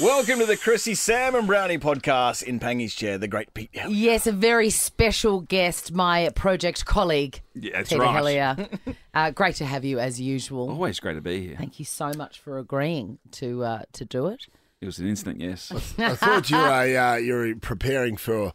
Welcome to the Chrissie, Sam and Browny podcast in Pangy's chair, the great Pete. Hell. Yes, a very special guest, my project colleague, Yeah, that's Peter right. Helliar. uh, great to have you as usual. Always great to be here. Thank you so much for agreeing to uh, to do it. It was an instant yes. I thought you were uh, you were preparing for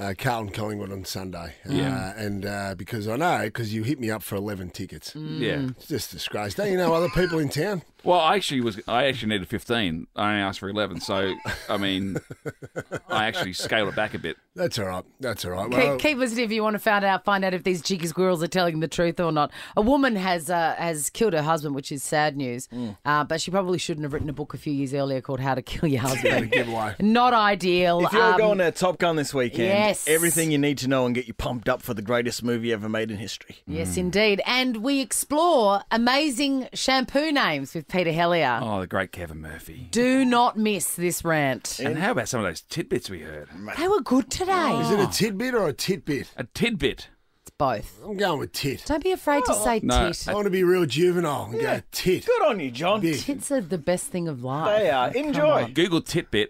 uh, Carlton Collingwood on Sunday. Yeah. Uh, and uh, because I know, because you hit me up for 11 tickets. yeah. It's just a disgrace. Don't you know other people in town? Well, I actually was. I actually needed fifteen. I only asked for eleven. So, I mean, I actually scaled it back a bit. That's all right. That's all right. Keep, Well, keep listening if you want to find out find out if these cheeky squirrels are telling the truth or not. A woman has uh, has killed her husband, which is sad news. Mm. Uh, but she probably shouldn't have written a book a few years earlier called "How to Kill Your Husband." giveaway. Not ideal. If you're Um, going to Top Gun this weekend, yes. everything you need to know and get you pumped up for the greatest movie ever made in history. Yes, indeed. And we explore amazing shampoo names with Peter Helliar. Oh, the great Kevin Murphy. Do not miss this rant. And how about some of those tidbits we heard? They were good today. is it a tidbit or a titbit? A tidbit. It's both. I'm going with tit. Don't be afraid to oh. say no, tit. I want to be real juvenile and go tit. Good on you, John. Big. Tits are the best thing of life. They are. Enjoy. Google titbit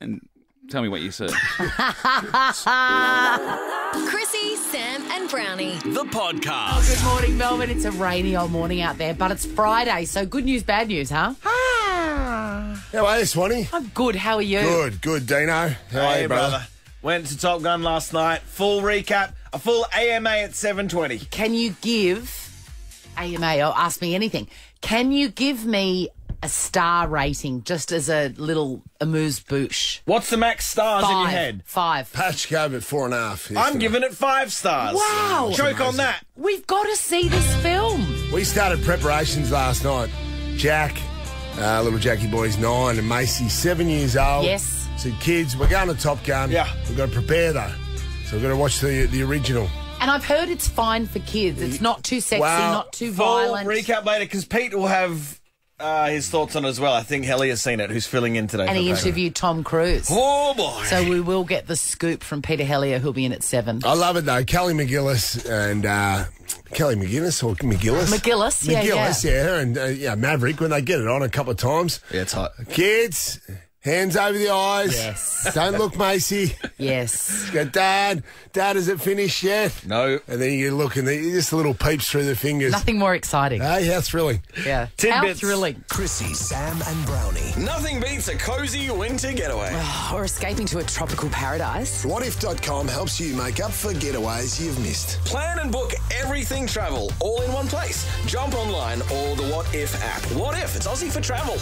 and tell me what you see. Chrissie, Sam, and Browny. The podcast. Oh, good morning, Melbourne. It's a rainy old morning out there, but it's Friday, so good news, bad news, huh? Ah. How are you, Swanee? I'm good. How are you? Good, good, Deano. How are you, brother. brother? Went to Top Gun last night. Full recap. A full AMA at 7.20. Can you give AMA or ask me anything? Can you give me a star rating just as a little amuse bouche? What's the max stars in your head? Five. Patch gave it four and a half. I'm giving it five stars. Wow. Choke on that. We've got to see this film. We started preparations last night. Jack, uh, little Jackie boy's nine, and Macy's seven years old. Yes. Said, kids, we're going to Top Gun. Yeah. We've got to prepare, though. So we've got to watch the the original. And I've heard it's fine for kids. It's not too sexy, Wow. not too Full violent. recap later because Pete will have uh, his thoughts on it as well. I think Helly has seen it, who's filling in today. and he interviewed Tom Cruise. Oh, boy. So we will get the scoop from Peter Helliar, who'll be in at seven. I love it, though. Kelly McGillis and uh, Kelly McGinnis or McGillis? McGillis, yeah, McGillis, yeah. And uh, yeah, Maverick, when they get it on a couple of times. yeah, it's hot. Kids, hands over the eyes. Yes. Don't look, Macy. Yes. Go, Dad, Dad, is it finished yet? No. And then you look and the, just a little peeps through the fingers. Nothing more exciting. Hey, how thrilling. Yeah. How Tidbits. thrilling. Chrissie, Sam, and Browny. Nothing beats a cozy winter getaway. or escaping to a tropical paradise. Wotif.com helps you make up for getaways you've missed. Plan and book everything travel all in one place. Jump online or the Wotif app. Wotif? It's Aussie for travel.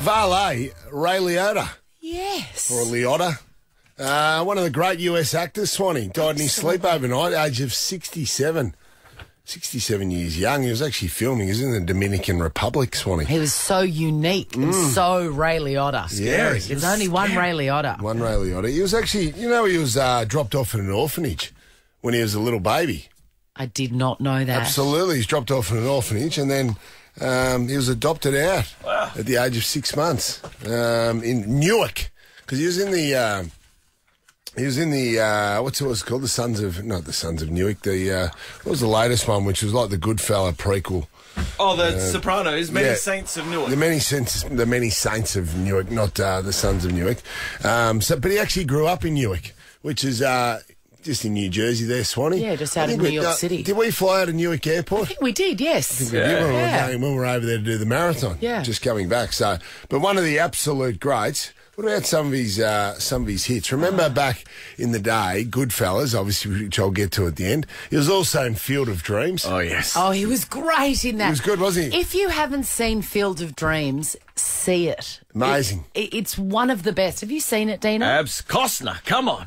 Valet, Ray Liotta, Yes. or Liotta. Uh, one of the great US actors, Swanee, died in his sleep overnight, age of 67. 67 years young. He was actually filming. He was in the Dominican Republic, Swanee. He was so unique and so Ray Liotta. Scary. Yeah, There's only one Ray Liotta. One Ray Liotta. He was actually, you know, he was uh, dropped off in an orphanage when he was a little baby. I did not know that. Absolutely. He's dropped off in an orphanage and then um, he was adopted out at the age of six months um, in Newark because he was in the. Uh, he was in the uh, what's it was called the Sons of not the Sons of Newark the uh, what was the latest one which was like the Goodfella prequel Oh, the Sopranos, Many yeah. Saints of Newark. the many saints the many saints of Newark not uh, the Sons of Newark um, so but he actually grew up in Newark which is uh, just in New Jersey there Swanee Yeah, just out of New we- York uh, City. did we fly out of Newark Airport I think we did, yes. we did when, we were Yeah. going, when we were over there to do the marathon. Yeah. Just coming back. So, but one of the absolute greats. What about some of his uh, some of his hits? Remember back in the day, Goodfellas, obviously, which I'll get to at the end. He was also in Field of Dreams. oh, yes. Oh, he was great in that. He was good, wasn't he? If you haven't seen Field of Dreams, see it. Amazing. It- it's one of the best. Have you seen it, Dina? Abs Costner, come on.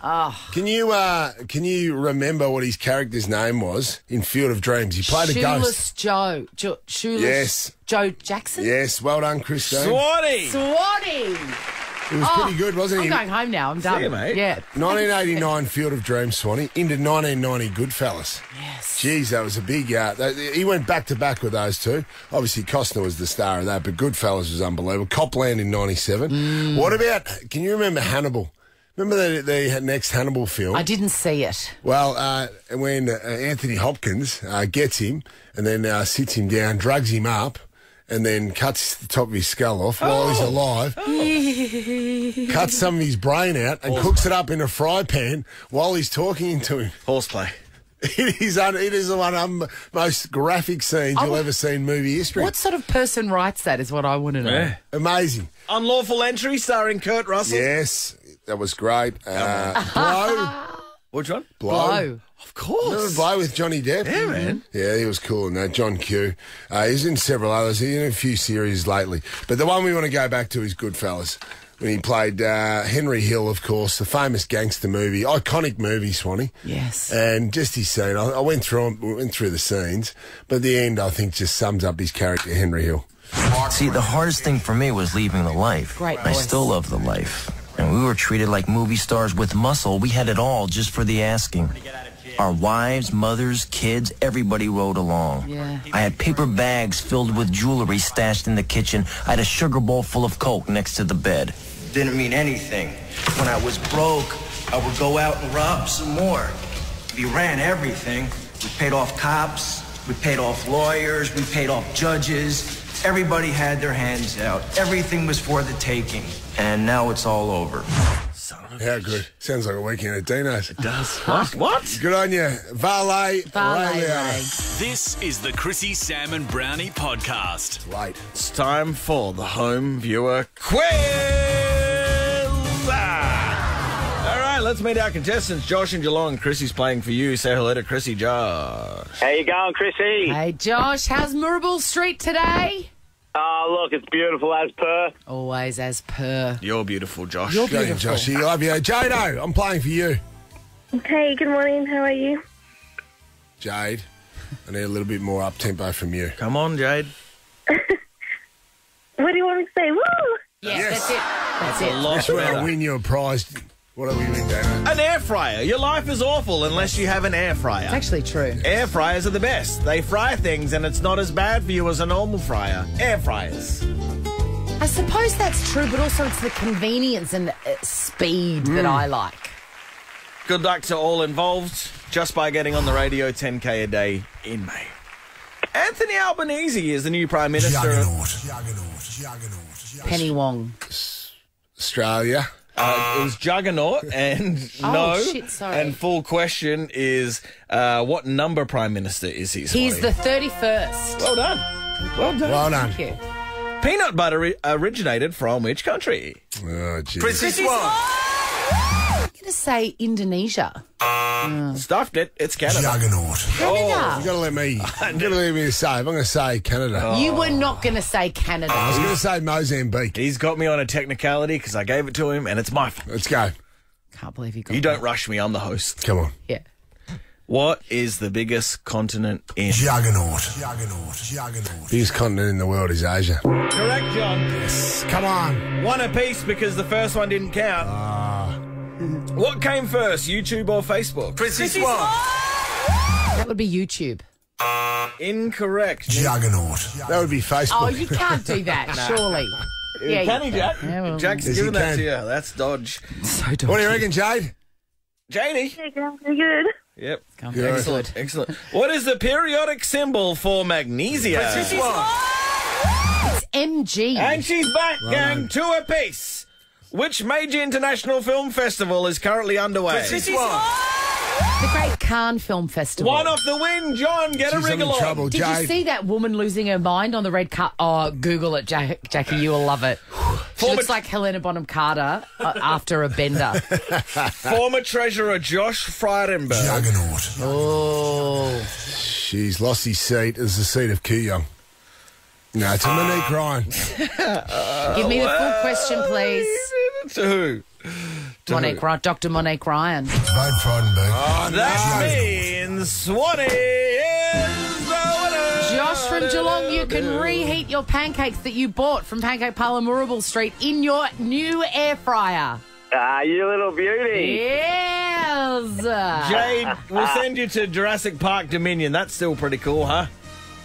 Can you uh, can you remember what his character's name was in Field of Dreams? He played a Shoeless ghost. Joe. Jo- Shoeless Yes. Joe Jackson? Yes, well done, Christine. Swanee. Swatty. He was pretty good, wasn't it? I'm he? going home now. I'm done. you, mate. Yeah. 1989 Field of Dreams, Swanee, into 1990 Goodfellas. Yes. Jeez, that was a big. Uh, that, he went back to back with those two. Obviously, Costner was the star of that, but Goodfellas was unbelievable. Copland in '97. Mm. What about? Can you remember Hannibal? Remember the, the next Hannibal film? I didn't see it. Well, uh, when uh, Anthony Hopkins uh, gets him and then uh, sits him down, drugs him up, and then cuts the top of his skull off while he's alive, cuts some of his brain out, and cooks it up in a fry pan while he's talking to him. Horseplay. It is, un- it is one of the most graphic scenes you'll Oh. ever see in movie history. What sort of person writes that is what I want to know. Amazing. Unlawful entry starring Kurt Russell. Yes, that was great. Uh, Blow. Which one? Blow. Of course. Remember Blow with Johnny Depp? Yeah, man. Yeah, he was cool in that. John Q. Uh, he's in several others. He's in a few series lately. But the one we want to go back to is Goodfellas. When he played uh, Henry Hill, of course, the famous gangster movie, iconic movie, Swanee. Yes. And just his scene, I, I went through 'em- went through the scenes, but the end, I think, just sums up his character, Henry Hill. See, the hardest thing for me was leaving the life. Great I voice. still love the life. And we were treated like movie stars with muscle. We had it all just for the asking. Our wives, mothers, kids, everybody rode along. Yeah. I had paper bags filled with jewelry stashed in the kitchen. I had a sugar bowl full of Coke next to the bed. Didn't mean anything. When I was broke, I would go out and rob some more. We ran everything. We paid off cops, we paid off lawyers, we paid off judges. Everybody had their hands out. Everything was for the taking. And now it's all over. How good. Sounds like a weekend at Deano's. It Does what? What? Good on you. Valet. Valet, Ray This is the Chrissie, Sam, and Browny podcast. Late. It's time for the home viewer quiz. Ah. All right, let's meet our contestants. Josh and Geelong. Chrissie's playing for you. Say hello to Chrissie, Josh. How you going, Chrissie? Hey, Josh, how's Moorabool Street today? Oh, look, it's beautiful as per. Always as per. You're beautiful, Josh. You're Go on, beautiful. Joshy. Love you. Jado, I'm playing for you. Hey, good morning. How are you? Jade, I need a little bit more up tempo from you. Come on, Jade. What do you want me to say? Woo! Yeah, Yes. that's it. That's A it. lot That's where I better. win you a prize. What are we win, Dano? An air fryer. Your life is awful unless you have an air fryer. It's actually true. Air fryers are the best. They fry things and it's not as bad for you as a normal fryer. Air fryers. I suppose that's true, but also it's the convenience and uh, speed that I like. Good luck to all involved just by getting on the radio 10k a day in May. Anthony Albanese is the new Prime Minister. Juggernaut. Juggernaut. Juggernaut. Penny Wong. Australia. Uh, it was Juggernaut and Oh, no. shit, sorry. And full question is uh, what number Prime Minister is he? He's the 31st. Well done. Well done. Well done. Thank you. Peanut butter originated from which country? Oh, jeez. I'm going to say Indonesia. Mm. Stuffed it. It's Canada. Juggernaut. Canada. Oh, you gotta let me. You gotta let me say. I'm gonna say Canada. Oh. You were not going to say Canada. I was gonna say Mozambique. He's got me on a technicality because I gave it to him and it's my fault. Let's go. Can't believe you got You don't rush me. I'm the host. Come on. Yeah. What is the biggest continent in? Juggernaut. Juggernaut. Juggernaut. Biggest continent in the world is Asia. Correct, John. Yes. Come on. One apiece because the first one didn't count. Ah. Ah. What came first, YouTube or Facebook? That would be YouTube. Incorrect. Juggernaut. That would be Facebook. Oh, you can't do that, surely. Yeah, Can you he, Jack? Yeah, well, Jack's Yes, giving that can. to you. That's dodge. so what do you reckon, Jade? Janie. Hey, girl, you're good. Yep. Good. Excellent. Excellent. What is the periodic symbol for magnesia? It's MG. And she's back, gang. Two apiece. Which major international film festival is currently underway? The Great Cannes Film Festival. One off the win, John. Get a She's wriggle having on. trouble, Did you see that woman losing her mind on the red car? Oh, Google it, Jack- Jackie. You will love it. She Former- looks like Helena Bonham Carter uh, after a bender. Former treasurer Josh Frydenberg. Juggernaut. oh, She's lost his seat as the seat of Kooyong. No, it's a Monique Ryan. give me the full question, please. To who? To Monique, who? Ry- Dr. Monique Ryan. Vote Frydenberg. Oh, That means Swanee is the winner. Josh from Geelong, you can reheat your pancakes that you bought from Pancake Parlour Moorabool Street in your new air fryer. Ah, you little beauty. Yes. Jade, we'll send you to Jurassic Park Dominion. That's still pretty cool, huh?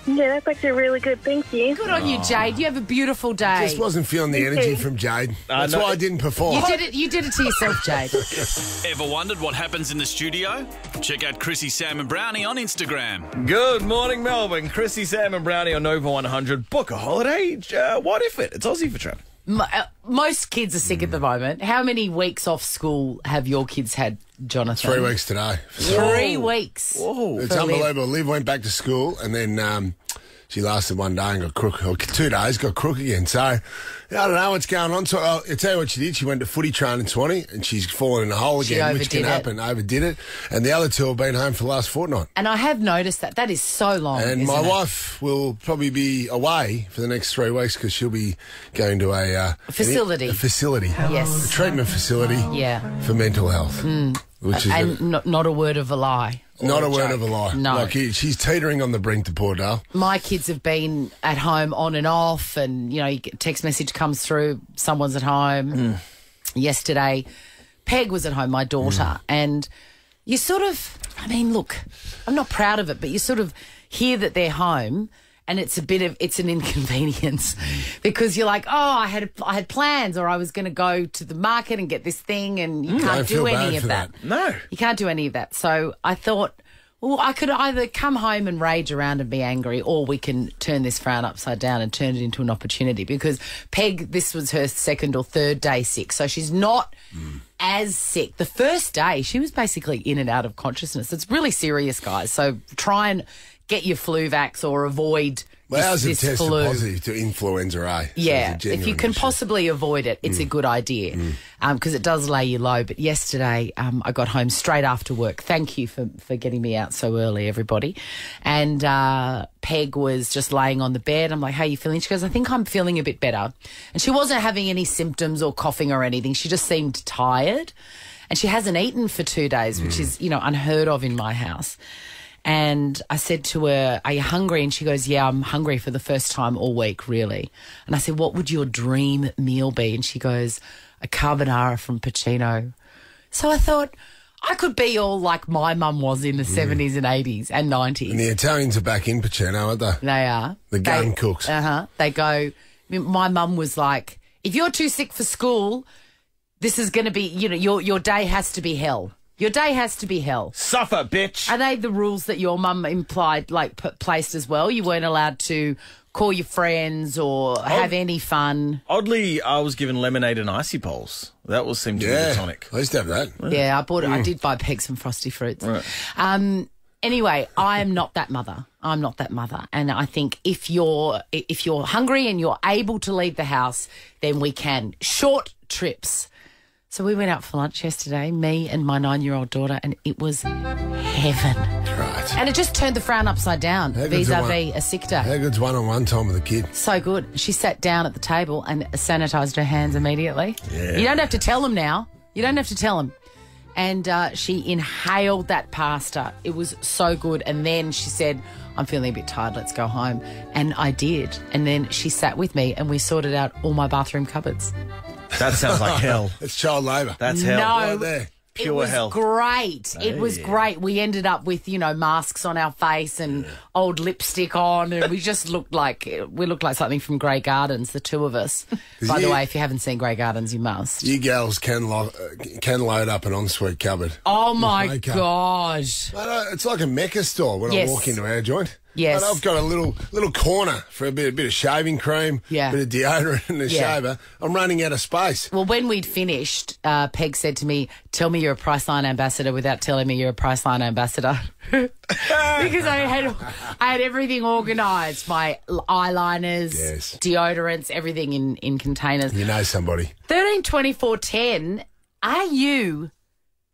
Yeah, that's actually really good. Thank you. Good on you, Jade. You have a beautiful day. Just wasn't feeling the energy from Jade. That's no, why I didn't perform. You did it. You did it to yourself, Jade. Ever wondered what happens in the studio? Check out Chrissie, Sam, and Browny on Instagram. Good morning, Melbourne. Chrissie, Sam, and Browny on Nova 100. Book a holiday. Uh, Wotif it? It's Aussie for Travel. Mo- uh, Most kids are sick at the moment. How many weeks off school have your kids had, Jonathan? Three weeks today. Three weeks. Whoa. It's For Liv. unbelievable. Liv went back to school and then um, she lasted one day and got crook, or two days, got crook again. So I don't know what's going on. So I'll, I'll tell you what she did. She went to footy training 20 and she's fallen in a hole She again, which overdid can it. happen. Overdid it. And the other two have been home for the last fortnight. And I have noticed that. That is so long. And isn't my it? wife will probably be away for the next three weeks because she'll be going to a, uh, Facility. A facility. Yes. A treatment facility Yeah. for mental health. Which is And not, not a word of a lie. not a word of a lie. No. Like he, she's teetering on the brink, to poor Dale. my kids have been at home on and off, and you know, text message comes through, someone's at home. Hmm. Yesterday, Peg was at home, my daughter, hmm. and you sort of, I mean, look, I'm not proud of it, but you sort of hear that they're home. And it's a bit of it's an inconvenience because you're like, oh, I had I had plans, or I was going to go to the market and get this thing, and you I can't do any of that. that. No. You can't do any of that. So I thought, well, I could either come home and rage around and be angry, or we can turn this frown upside down and turn it into an opportunity. Because Peg, this was her second or third day sick, so she's not as sick. The first day, she was basically in and out of consciousness. It's really serious, guys. So try and get your flu vax or avoid. Well, ours this, this flu. positive to influenza A. so Yeah, if you can issue. possibly avoid it, it's a good idea because it does lay you low. But yesterday, um, I got home straight after work. Thank you for, for getting me out so early, everybody. And uh, Peg was just laying on the bed. I'm like, "How you feeling?" She goes, "I think I'm feeling a bit better." And she wasn't having any symptoms or coughing or anything. She just seemed tired, and she hasn't eaten for two days, which is you know unheard of in my house. And I said to her, Are you hungry? And she goes, Yeah, I'm hungry for the first time all week, really. And I said, What would your dream meal be? And she goes, A carbonara from Pacino. So I thought, I could be all like my mum was in the 70s and 80s and 90s. And the Italians are back in Pacino, aren't they? They are. The gun cooks. Uh huh. They go. I mean, My mum was like, if you're too sick for school, this is going to be, you know, your your day has to be hell. Your day has to be hell. Suffer, bitch. Are they the rules that your mum implied, like p- placed as well? You weren't allowed to call your friends or have any fun. Oddly, I was given lemonade and icy poles. That was seemed to be the tonic. I used to have that. Yeah, I bought. I did buy pegs and frosty fruits. Um. Anyway, I am not that mother. I'm not that mother, and I think if you're if you're hungry and you're able to leave the house, then we can short trips. So we went out for lunch yesterday, me and my nine year old daughter, and it was heaven. Right. And it just turned the frown upside down How good's vis a a one- vis a sick day. How good's one on one time with a kid? So good. She sat down at the table and sanitised her hands immediately. Yeah. You don't have to tell them now. You don't have to tell them. And uh, she inhaled that pasta. It was so good. And then she said, I'm feeling a bit tired. Let's go home. And I did. And then she sat with me and we sorted out all my bathroom cupboards. That sounds like hell. It's child labour. That's hell. No. Right there. it Pure was hell. great. It was great. We ended up with you know masks on our face and old lipstick on, and we just looked like we looked like something from Grey Gardens. The two of us. By the you- way, if you haven't seen Grey Gardens, you must. You girls can lo- uh, can load up an ensuite cupboard. Oh my Okay. gosh! I know, it's like a Mecca store when Yes. I walk into our joint. Yes. And I've got a little little corner for a bit, a bit of shaving cream, Yeah. bit of deodorant and a Yeah. shaver. I'm running out of space. Well, when we'd finished, uh, Peg said to me, "Tell me you're a Priceline ambassador without telling me you're a Priceline ambassador." because I had I had everything organised, my eyeliners, Yes. deodorants, everything in in containers. You know somebody. 13 24 10, are you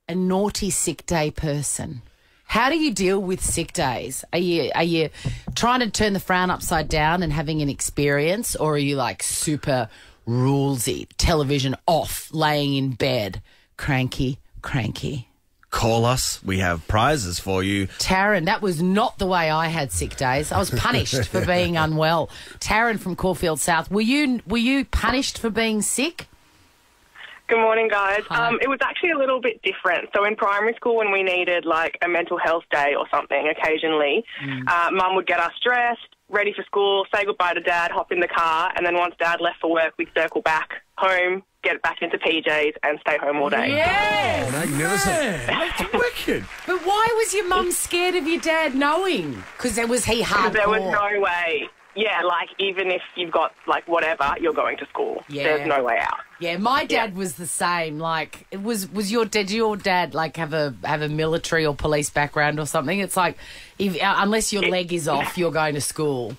a naughty sick day person? How do you deal with sick days? Are you are you trying to turn the frown upside down and having an experience, or are you like super rulesy, television off, laying in bed, cranky, cranky? Call us. We have prizes for you. Taryn, that was not the way I had sick days. I was punished for being unwell. Taryn from Caulfield South, were you were you punished for being sick? Good morning, guys. Um, it was actually a little bit different. So in primary school, when we needed like a mental health day or something, occasionally, uh, Mum would get us dressed, ready for school, say goodbye to dad, hop in the car, and then once dad left for work, we'd circle back home, get back into PJs, and stay home all day. Yes. Magnificent. That's wicked. But why was your mum scared of your dad knowing? Because there was he hardcore? there was no way. Yeah, like even if you've got like whatever, you're going to school. Yeah. There's no way out. Yeah, my dad was the same. Like, it was was your did your dad like have a have a military or police background or something? It's like, if, uh, unless your leg is off, you're going to school.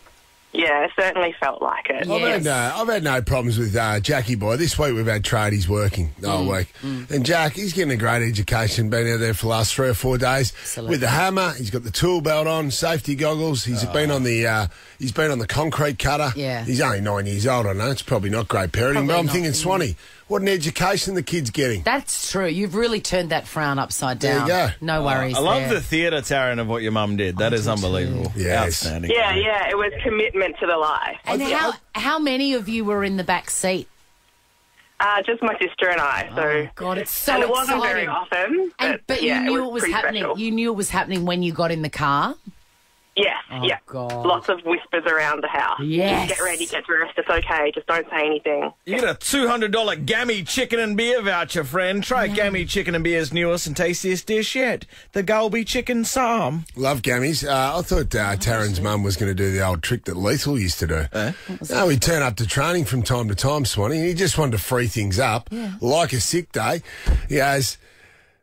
Yeah, it certainly felt like it. I've, had, uh, I've had no problems with uh, Jackie Boy. This week we've had tradies working the whole Mm, week. And Jack, he's getting a great education, been out there for the last three or four days with the hammer. He's got the tool belt on, safety goggles. He's been on the uh, he's been on the concrete cutter. Yeah. He's only nine years old, I know. It's probably not great parenting, Probably but I'm not, thinking, yeah. Swanee, what an education the kid's getting. That's true. You've really turned that frown upside There down. you go. No worries. I love there. the theatre, Taryn, of what your mum did. That is unbelievable. Yes. Outstanding. Yeah, yeah, it was commitment to the life. And how how many of you were in the back seat? Uh, just my sister and I. So Oh, God, it's so and it wasn't very exciting. often. But, And, but yeah, you knew it it was, happening. special. You knew it was happening when you got in the car. Yes, Oh, yeah. God. Lots of whispers around the house. Yes. Get ready, get dressed. It's okay. Just don't say anything. You get a $200 Gami chicken and beer voucher, friend. Try Gami chicken and beer's newest and tastiest dish yet, the Galbi chicken psalm. Love Gami's. Uh, I thought uh, Taryn's mum was going to do the old trick that Lethal used to do. No, he'd turn up to training from time to time, Swanee, and he just wanted to free things up, like a sick day. He goes,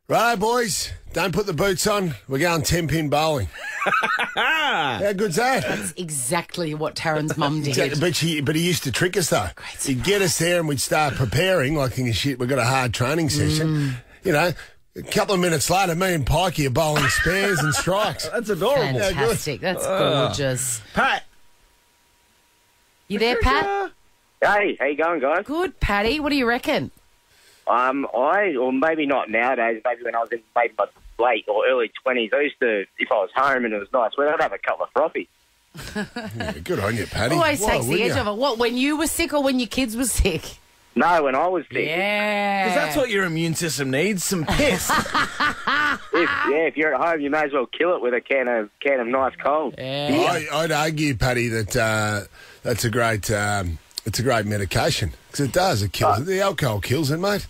Right, boys, don't put the boots on. We're going 10 pin bowling. How good's that? That's exactly what Taryn's mum did. Exactly, But, she, but he used to trick us though. He'd get us there and we'd start preparing, like thinking, shit, we've got a hard training session. Mm. You know, a couple of minutes later, me and Pikey are bowling spares and strikes. That's adorable. Fantastic. That's Ah. gorgeous. Pat. You there, Pat? Hey, how you going, guys? Good, Patty. What do you reckon? Um, I, or maybe not nowadays, maybe when I was in maybe my late or early 20s, I used to, if I was home and it was nice weather, I'd have a couple of frothies. Yeah, good on you, Paddy. Always Why takes the edge you? of it. What, when you were sick or when your kids were sick? No, when I was sick. Yeah. Because that's what your immune system needs some piss. If, yeah, if you're at home, you may as well kill it with a can of can of nice cold. I, I'd argue, Paddy, that uh, that's a great um, it's a great medication because it does. It kills it. The alcohol kills it, mate.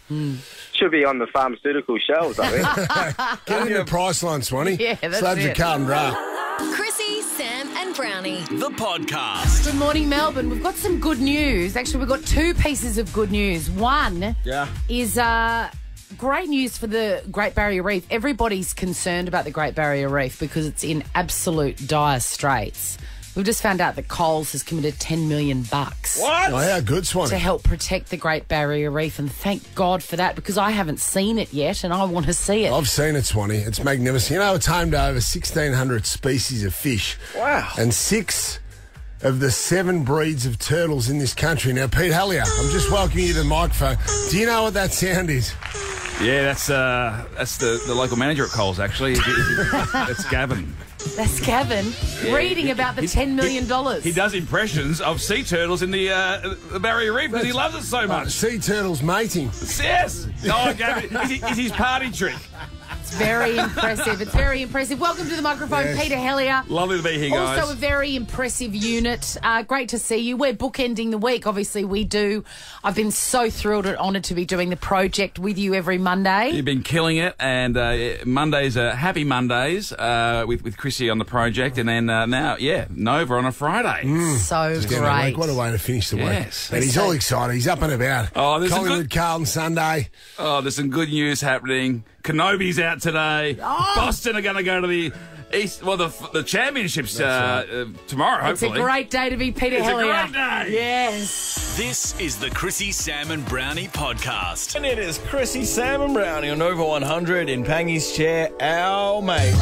Should be on the pharmaceutical shelves, I think. Get in the Priceline, Swanee. Yeah, that's Slabs it. of Carlton Draught. Chrissy, Sam, and Brownie. The podcast. Good morning, Melbourne. We've got some good news. Actually, we've got two pieces of good news. One yeah. is uh, great news for the Great Barrier Reef. Everybody's concerned about the Great Barrier Reef because it's in absolute dire straits. We've just found out that Coles has committed 10 million bucks. What? Oh, how good, To help protect the Great Barrier Reef, and thank God for that because I haven't seen it yet, and I want to see it. I've seen it, Swanee. It's magnificent. You know, it's home to over 1,600 species of fish. Wow. And six of the seven breeds of turtles in this country. Now, Pete Helliar, I'm just welcoming you to the microphone. Do you know what that sound is? Yeah, that's uh, that's the, the local manager at Coles, actually. It's Gavin. That's Gavin Yeah, reading he- about the he's- $10 million. He does impressions of sea turtles in the, uh, the Barrier Reef because he loves it so Uh, much. sea turtles mating. Yes. Oh, Gavin, it's, it's his party trick. It's very impressive. It's very impressive. Welcome to the microphone, Yes. Peter Helliar. Lovely to be here, guys. Also, a very impressive unit. Uh, great to see you. We're bookending the week. Obviously, we do. I've been so thrilled and honoured to be doing the project with you every Monday. You've been killing it, and uh, Mondays are happy Mondays uh, with with Chrissie on the project, and then uh, now, yeah, Nova on a Friday. So Just end of the. What a way to finish the Yes. week. And he's all excited. He's up and about. Oh, there's a Collingwood, Carlton Sunday. Oh, there's some good news happening. Kenobi's out today. Oh. Boston are going to go to the East, well, the the championships uh, uh, tomorrow. Hopefully. It's a great day to be Peter It's a great day. Yes. This is the Chrissie, Sam, and Browny podcast. And it is Chrissie, Sam, and Browny on Nova 100 in Pangy's chair. Our mate.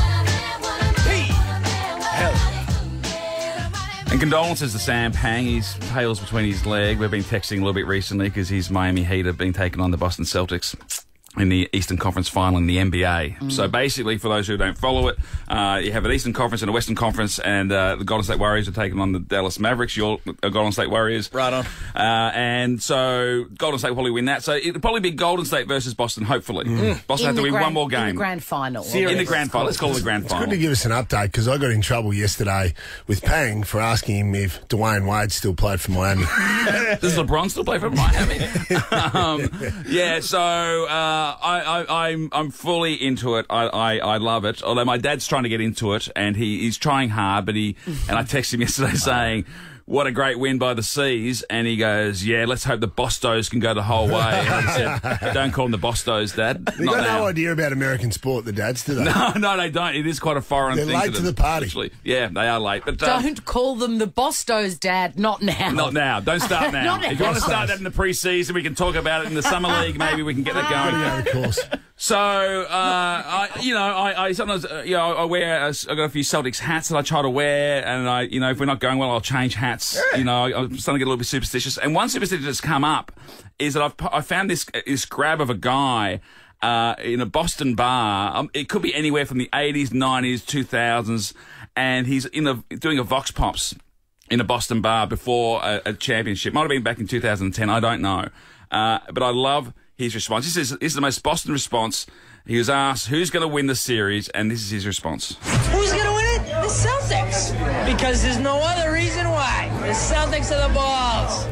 And condolences to Sam Pang. He's tails between his leg. We've been texting a little bit recently because his Miami Heat have been taking on the Boston Celtics. In the Eastern Conference final in the NBA. Mm. So basically, for those who don't follow it, uh, you have an Eastern Conference and a Western Conference, and uh, the Golden State Warriors are taking on the Dallas Mavericks. You're uh, Golden State Warriors, Right on. Uh, and so Golden State will probably win that. So it'll probably be Golden State versus Boston. Hopefully, Mm. Boston have to win grand- one more In game the grand final. in the grand final. Let's call it the grand final. It's good to give us an update because I got in trouble yesterday with Pang for asking him if Dwyane Wade still played for Miami. Does LeBron still play for Miami? um, yeah, so uh, I, I, I'm I'm fully into it. I, I, I love it. Although my dad's trying to get into it, and he, he's trying hard. But he and I texted him yesterday saying. What a great win by the Seas. And he goes, Yeah, let's hope the Bostos can go the whole way. And he said, Don't call them the Bostos, Dad. They Not got now. no idea about American sport, the dads, do they? No, no, they don't. It is quite a foreign They're thing. late to, to the party. actually. Yeah, they are late. But um, Don't call them the Bostos, Dad. Not now. Not now. Don't start now. Not if you want to start that in the pre-season, we can talk about it in the summer league. Maybe we can get that going. Yeah, of course. So, uh, I, you know, I, I sometimes, uh, you know, I wear, a, I've got a few Celtics hats that I try to wear, and I, you know, if we're not going well, I'll change hats. You know, I- I'm starting to get a little bit superstitious. And one superstition that's come up is that I've, I found this, this grab of a guy, uh, in a Boston bar. Um, it could be anywhere from the 80s, 90s, 2000s, and he's in a, doing a Vox Pops in a Boston bar before a, a championship. Might have been back in 2010. I don't know. Uh, but I love his response. This is, this is the most Boston response. He was asked who's going to win the series, and this is his response. Who's gonna win it? The Celtics. Because there's no other reason why. The Celtics are the balls.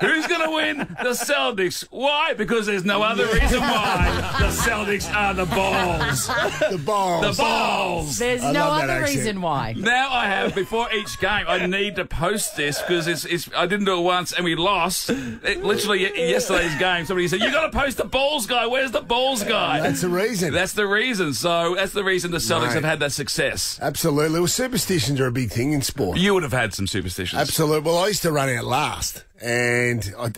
Who's going to win? The Celtics. Why? Because there's no other reason why the Celtics are the balls. The balls. The balls. There's I no love that other accent. reason why. Now I have before each game. I need to post this because it's, it's. I didn't do it once and we lost. It, literally y- yesterday's game, somebody said you got to post the balls guy. Where's the balls guy? That's the reason. That's the reason. So that's the reason the Celtics Mate. have had that success. Absolutely. Well, superstitions are a big thing in sport. You would have had some superstitions. Absolutely. Well, I used to run out last, and I,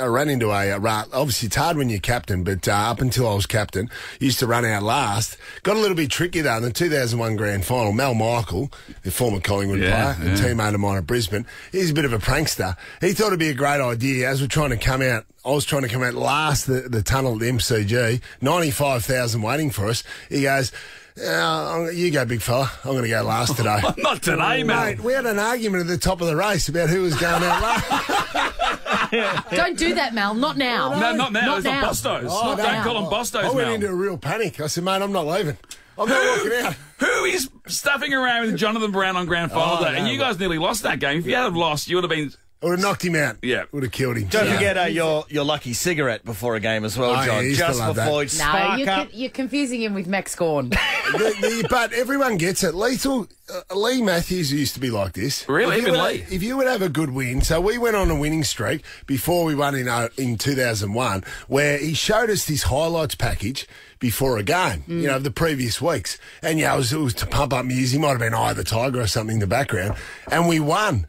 I ran into a, a ra- obviously it's hard when you're captain, but uh, up until I was captain, used to run out last. Got a little bit tricky though in the 2001 Grand Final. Mal Michael, the former Collingwood Yeah, player, and teammate of mine at Brisbane, he's a bit of a prankster. He thought it'd be a great idea as we're trying to come out. I was trying to come out last the, the tunnel at the MCG, 95,000 waiting for us. He goes, uh, you go, big fella. I'm going to go last today. Not today, mate. Mate, we had an argument at the top of the race about who was going out last. Don't do that, Mal. Not now. No, not now. it's now. not Bostos. Oh, Don't no. call them Bostos, I went Mal. into a real panic. I said, mate, I'm not leaving. I'm not walking out. Who is stuffing around with Jonathan Brown on grand final Oh, day? And you guys nearly lost that game. If you had have lost, you would have been. I would have knocked him out. Yeah. Would have killed him. Don't So- forget uh, your your lucky cigarette before a game as well, Oh, yeah, John. he used to Just love that. before it No, spark you're, up. con- you're confusing him with Max Gawn. The- the- but everyone gets it. Lethal, uh, Leigh Matthews used to be like this. Really? If you Even would- Leigh? If you would have a good win, so we went on a winning streak before we won in uh, in 2001, where he showed us this highlights package before a game, you know, of the previous weeks. And yeah, it was, it was to pump up music. He might have been Eye of the Tiger or something in the background. And we won.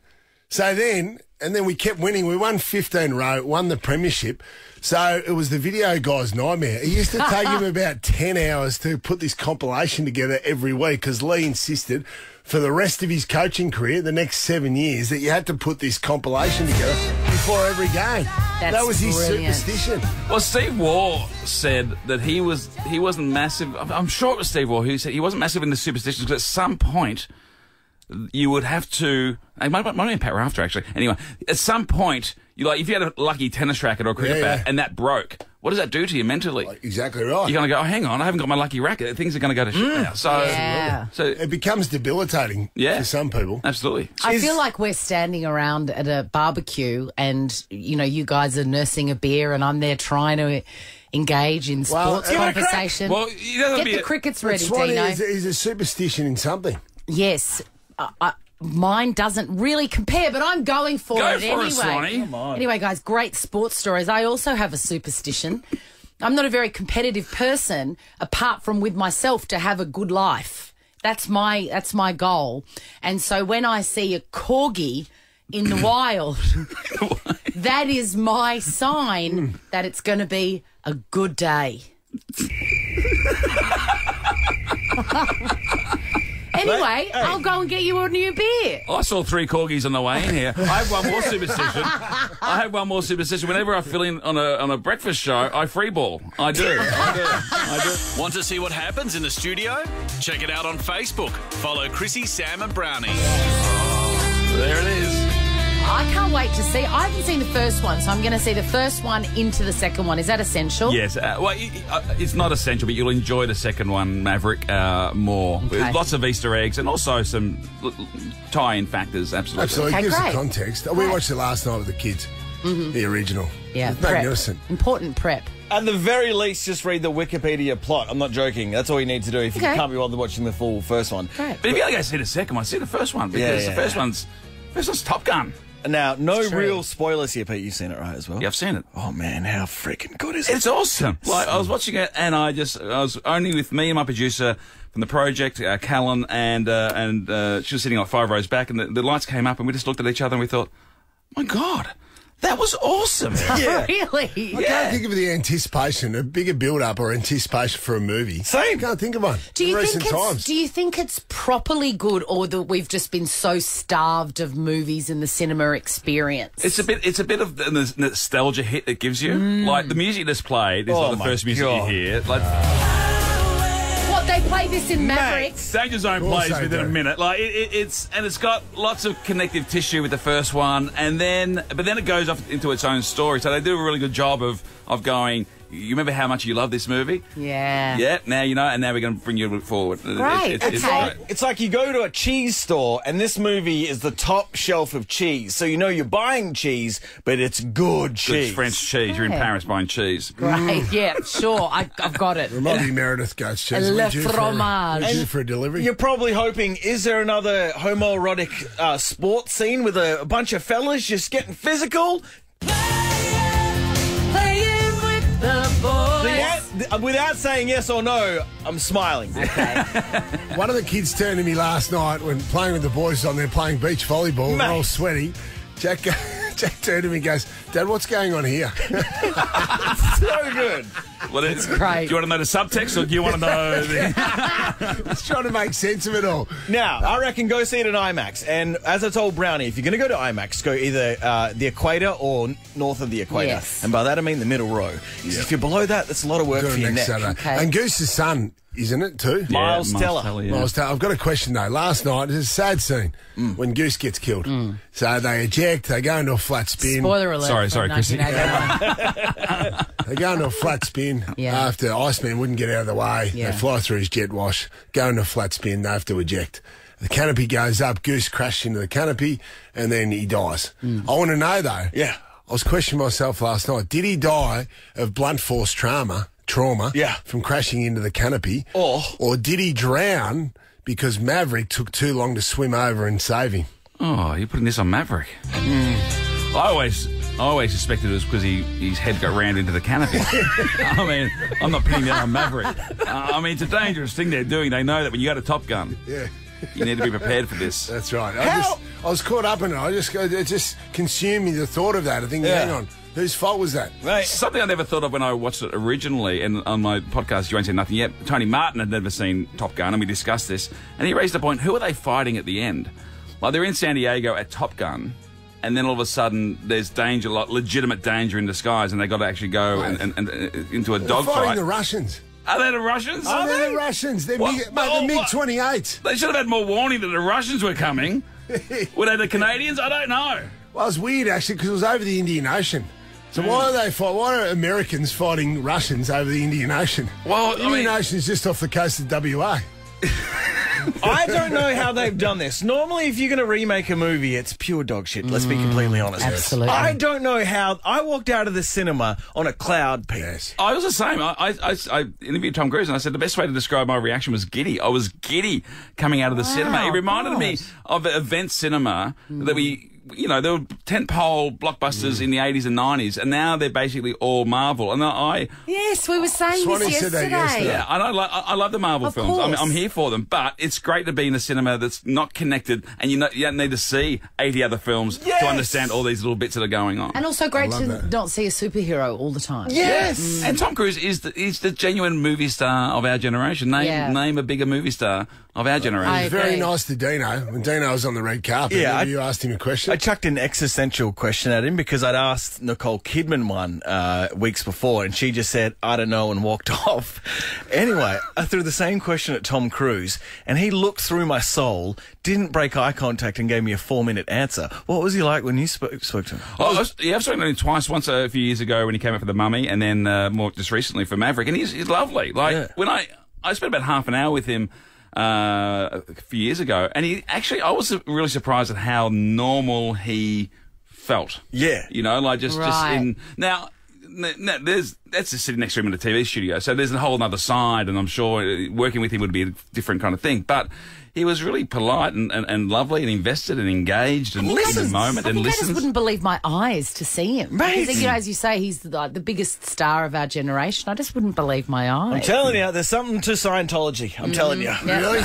So then, and then we kept winning. We won 15 row, won the premiership. So it was the video guy's nightmare. It used to take him about 10 hours to put this compilation together every week because Leigh insisted for the rest of his coaching career, the next seven years, that you had to put this compilation together before every game. That's that was his brilliant. superstition. Well, Steve Waugh said that he was he wasn't massive. I'm- I'm sure it was Steve Waugh who said he wasn't massive in the superstitions because at some point you would have to. Uh, it might, might have been Pat Rafter actually. Anyway, at some point you like if you had a lucky tennis racket or a cricket Yeah, bat yeah. and that broke, what does that do to you mentally? Exactly right. You're going to go, oh, hang on, I haven't got my lucky racket. Things are going to go to shit mm. now. So, Yeah. so It becomes debilitating Yeah. for some people. absolutely. I feel like we're standing around at a barbecue and, you know, you guys are nursing a beer and I'm there trying to engage in Well, sports give it a crack. conversation. Well, you don't Get be the a- crickets ready, Swanee Deano. is, is a superstition in something. Yes. Uh, mine doesn't really compare, but I'm going for Go it for anyway. On. Anyway, guys, great sports stories. I also have a superstition. I'm not a very competitive person, apart from with myself to have a good life. That's my that's my goal. And so when I see a corgi in the wild, that is my sign that it's going to be a good day. Anyway, I'll go and get you a new beer. Oh, I saw three corgis on the way in here. I have one more superstition. I have one more superstition. Whenever I fill in on a on a breakfast show, I freeball. I do. I do. I do. Want to see what happens in the studio? Check it out on Facebook. Follow Chrissie, Sam, and Browny. There it is. I can't wait to see. I haven't seen the first one, so I'm going to see the first one into the second one. Is that essential? Yes. Uh, well, it- uh, it's not essential, but you'll enjoy the second one, Maverick, uh, more. With Okay. lots of Easter eggs and also some l- l- tie-in factors. Absolutely. Absolutely. Okay, Gives great. the context. We watched it last night with the kids. The original. Yeah, It's prep. magnificent. Important prep. At the very least, just read the Wikipedia plot. I'm not joking. That's all you need to do if you Okay. can't be bothered watching the full first one. Great. But if you gotta go see the second one, see the first one because Yeah, the first yeah. one's first one's Top Gun. Now, no It's true. real spoilers here, Pete. You've seen it, right, as well? Yeah, I've seen it. Oh, man, how freaking good is it? It's awesome. Like I was watching it, and I just I was only with me and my producer from the project, uh, Callan, and uh, and uh, she was sitting like five rows back, and the, the lights came up, and we just looked at each other, and we thought, "My God, that was awesome!" Yeah. really? I can't think of the anticipation, a bigger build up or anticipation for a movie. Same. I can't think of one. Do you in think recent it's times. Do you think it's properly good, or that we've just been so starved of movies and the cinema experience? It's a bit. It's a bit of the the nostalgia hit it gives you. Mm. Like the music that's played is Oh like the my first music God. you hear. Like what they play this in Maverick. Danger Zone plays they within a minute. Like it, it, it's and it's got lots of connective tissue with the first one, and then but then it goes off into its own story. So they do a really good job of of going. You remember how much you love this movie? Yeah. Yeah. Now you know, and now we're going to bring you forward. It's- Great, It's, it's, okay. great. It's like you go to a cheese store and this movie is the top shelf of cheese. So you know you're buying cheese, but it's good cheese. Good French cheese. You're in Paris buying cheese. Right. Yeah. Sure. I, I've got it. Remind me Meredith Goats cheese. Le We're for- fromage. we're for a delivery. You're probably hoping, is there another homoerotic uh, sports scene with a, a bunch of fellas just getting physical? Playing with without saying yes or no, I'm smiling. One of the kids turned to me last night when playing with the boys on there playing beach volleyball. We're all sweaty. Jack, Jack turned to me and goes, Dad, what's going on here? so good. Well, it's great. Do you want to know the subtext, or do you want to know? The... Just trying to make sense of it all. Now, I reckon go see it in IMAX. And as I told Browny, if you're going to go to IMAX, go either uh, the equator or north of the equator. Yes. And by that I mean the middle row. 'Cause If you're below that, that's a lot of work Do for it your next neck. Saturday. Okay. And Goose's son, isn't it, too? Miles Yeah, Teller. Teller, yeah. Miles Teller. I've got a question though. Last night, it's a sad scene when Goose gets killed. So they eject, they go into a flat spin. Spoiler alert. Sorry, from sorry, Chrissie. 1989. They go into a flat spin Yeah. after Iceman wouldn't get out of the way. Yeah. They fly through his jet wash, go into a flat spin, they have to eject. The canopy goes up, Goose crashes into the canopy, and then he dies. Hmm. I want to know though. Yeah. I was questioning myself last night. Did he die of blunt force trauma, trauma, Yeah. from crashing into the canopy, Or- or did he drown because Maverick took too long to swim over and save him? Oh, you're putting this on Maverick. I always, I always suspected it was because he, his head got rammed into the canopy. I mean, I'm not pinning that on Maverick. Uh, I mean, it's a dangerous thing they're doing. They know that when you go to Top Gun, Yeah. you need to be prepared for this. That's right. I, How- just, I was caught up in it. I just, it just consumed me the thought of that. I think, Yeah. hang on, whose fault was that? Right. Something I never thought of when I watched it originally, and on my podcast, You Ain't Seen Nothing Yet, Tony Martin had never seen Top Gun, and we discussed this, and he raised the point, who are they fighting at the end? Like, they're in San Diego at Top Gun, and then all of a sudden, there's danger, like legitimate danger in disguise, and they got to actually go and, and, and, uh, into a They're fighting dogfight. the Russians. Are they the Russians? Oh, they're the Russians. They're What? MiG, But- mate, oh, the MiG 28. They should have had more warning that the Russians were coming. were they the Canadians? I don't know. Well, it's weird actually because it was over the Indian Ocean. So why are they fight? Why are Americans fighting Russians over the Indian Ocean? Well, the I Indian mean- Ocean is just off the coast of WA. I don't know how they've done this. Normally, if you're going to remake a movie, it's pure dog shit. Let's be completely honest. Mm, absolutely. I don't know how. I walked out of the cinema on a cloud, Pete. Yes. I was the same. I, I, I, I interviewed Tom Cruise and I said the best way to describe my reaction was giddy. I was giddy coming out of the cinema. It reminded me of event cinema that we you know, there were tentpole blockbusters mm. in the 80s and 90s, and now they're basically all Marvel. And I, Yes, we were saying Swanee this said that yesterday. yesterday. yeah, and I, like, I I love the Marvel Of films. I'm. I'm here for them, but it's great to be in a cinema that's not connected, and you, know, you don't need to see 80 other films Yes! to understand all these little bits that are going on. And also great to that. not see a superhero all the time. Yes. Mm. And Tom Cruise is the, is the genuine movie star of our generation. Name Yeah. name a bigger movie star of our generation. I Very nice to Deano. When Deano was on the red carpet, Yeah, I- you asked him a question. I chucked an existential question at him because I'd asked Nicole Kidman one uh, weeks before, and she just said, "I don't know," and walked off. Anyway, I threw the same question at Tom Cruise, and he looked through my soul, didn't break eye contact, and gave me a four-minute answer. What was he like when you spoke, spoke to him? Oh, I was, yeah, I've spoken to him twice. Once a few years ago when he came up for the Mummy, and then uh, more just recently for Maverick. And he's, he's lovely. Like Yeah. when I I spent about half an hour with him uh, a few years ago, and he actually I was really surprised at how normal he felt. Yeah. you know, like just just in now. n- n- There's that's just sitting next to him in a TV studio, so there's a whole other side, and I'm sure working with him would be a different kind of thing. But he was really polite and, and, and lovely and invested and engaged and in the moment I and think I just listened. wouldn't believe my eyes to see him. Mate. Because, you know, as you say, he's the, the biggest star of our generation. I just wouldn't believe my eyes. I'm telling you, there's something to Scientology. I'm mm-hmm. telling you. Yeah. Really?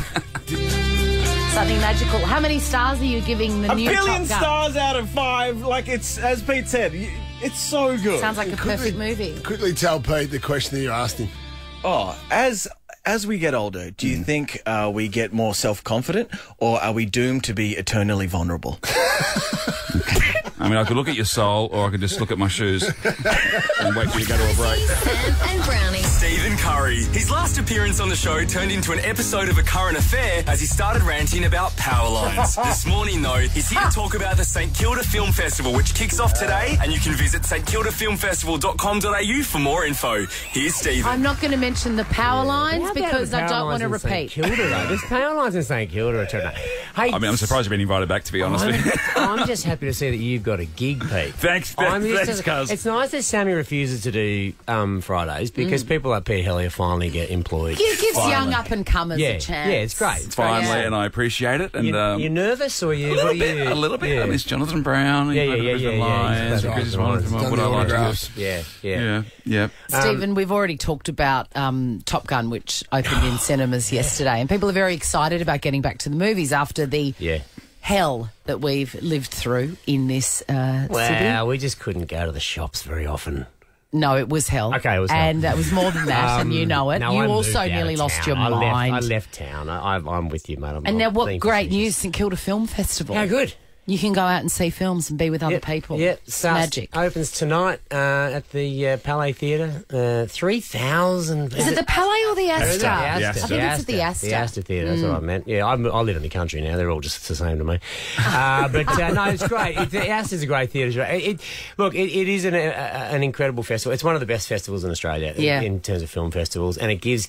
Something magical. How many stars are you giving the A new billion Top Gun? stars out of five. Like it's as Pete said, y- it's so good. Sounds like a perfect movie. Quickly tell Pete the question that you asked him. Oh, as as we get older, do you think uh, we get more self confident, or are we doomed to be eternally vulnerable? I mean, I could look at your soul, or I could just look at my shoes and wait for you to go to a break. Sam and Browny. Stephen Curry. His last appearance on the show turned into an episode of A Current Affair as he started ranting about power lines. this morning, though, he's here to talk about the St Kilda Film Festival, which kicks off today, and you can visit stkildafilmfestival.com.au for more info. Here's Stephen. I'm not going to mention the power lines because I don't want to repeat. Kilda, though. There's power lines in St Kilda are. Hey, I mean, I'm surprised you've been invited back, to be honest with you. I'm, I'm just happy to see that you've got a gig, Pete. Thanks, I'm thanks, just- cuz. It's nice that Sammy refuses to do um, Fridays because people like Pete Helliar finally get employed. Give, gives Finally. young up and comers yeah, a chance. Yeah, it's great. It's. Finally, Yeah. and I appreciate it. And You, um, you nervous or you? a little are bit, you- a little bit. Yeah. I miss Jonathan Brown. Yeah, yeah, yeah, yeah, Brisbane yeah. Lions. He's Chris is one the from what I like to do. Yeah, yeah. Yeah, yeah. Stephen, we've already talked about um, Top Gun, which opened in cinemas yesterday, and people are very excited about getting back to the movies after the Yeah. hell that we've lived through in this uh, Wow, city. we just couldn't go to the shops very often. No, it was hell. Okay, it was hell. and it was more than that, and Um, you know it. no, you I moved also out of nearly lost town. your I mind. Left, I left town. I, I, I'm with you, mate. I'm, and now, I'm what great news! St Kilda Film Festival. How good. You can go out and see films and be with other Yep, people. Yep, It's starts- magic. Opens tonight uh, at the uh, Palais Theatre. Uh, Three thousand. Is it the Palais or the Astor? The I Astor. think it's at the Astor. The Astor Theatre. That's Mm. what I meant. Yeah, I'm, I live in the country now. They're all just the same to me. Uh, but uh, no, it's great. It, the Astor's a great theatre. It, it, look, it, it is an, a, an incredible festival. It's one of the best festivals in Australia Yeah. in, in terms of film festivals, and it gives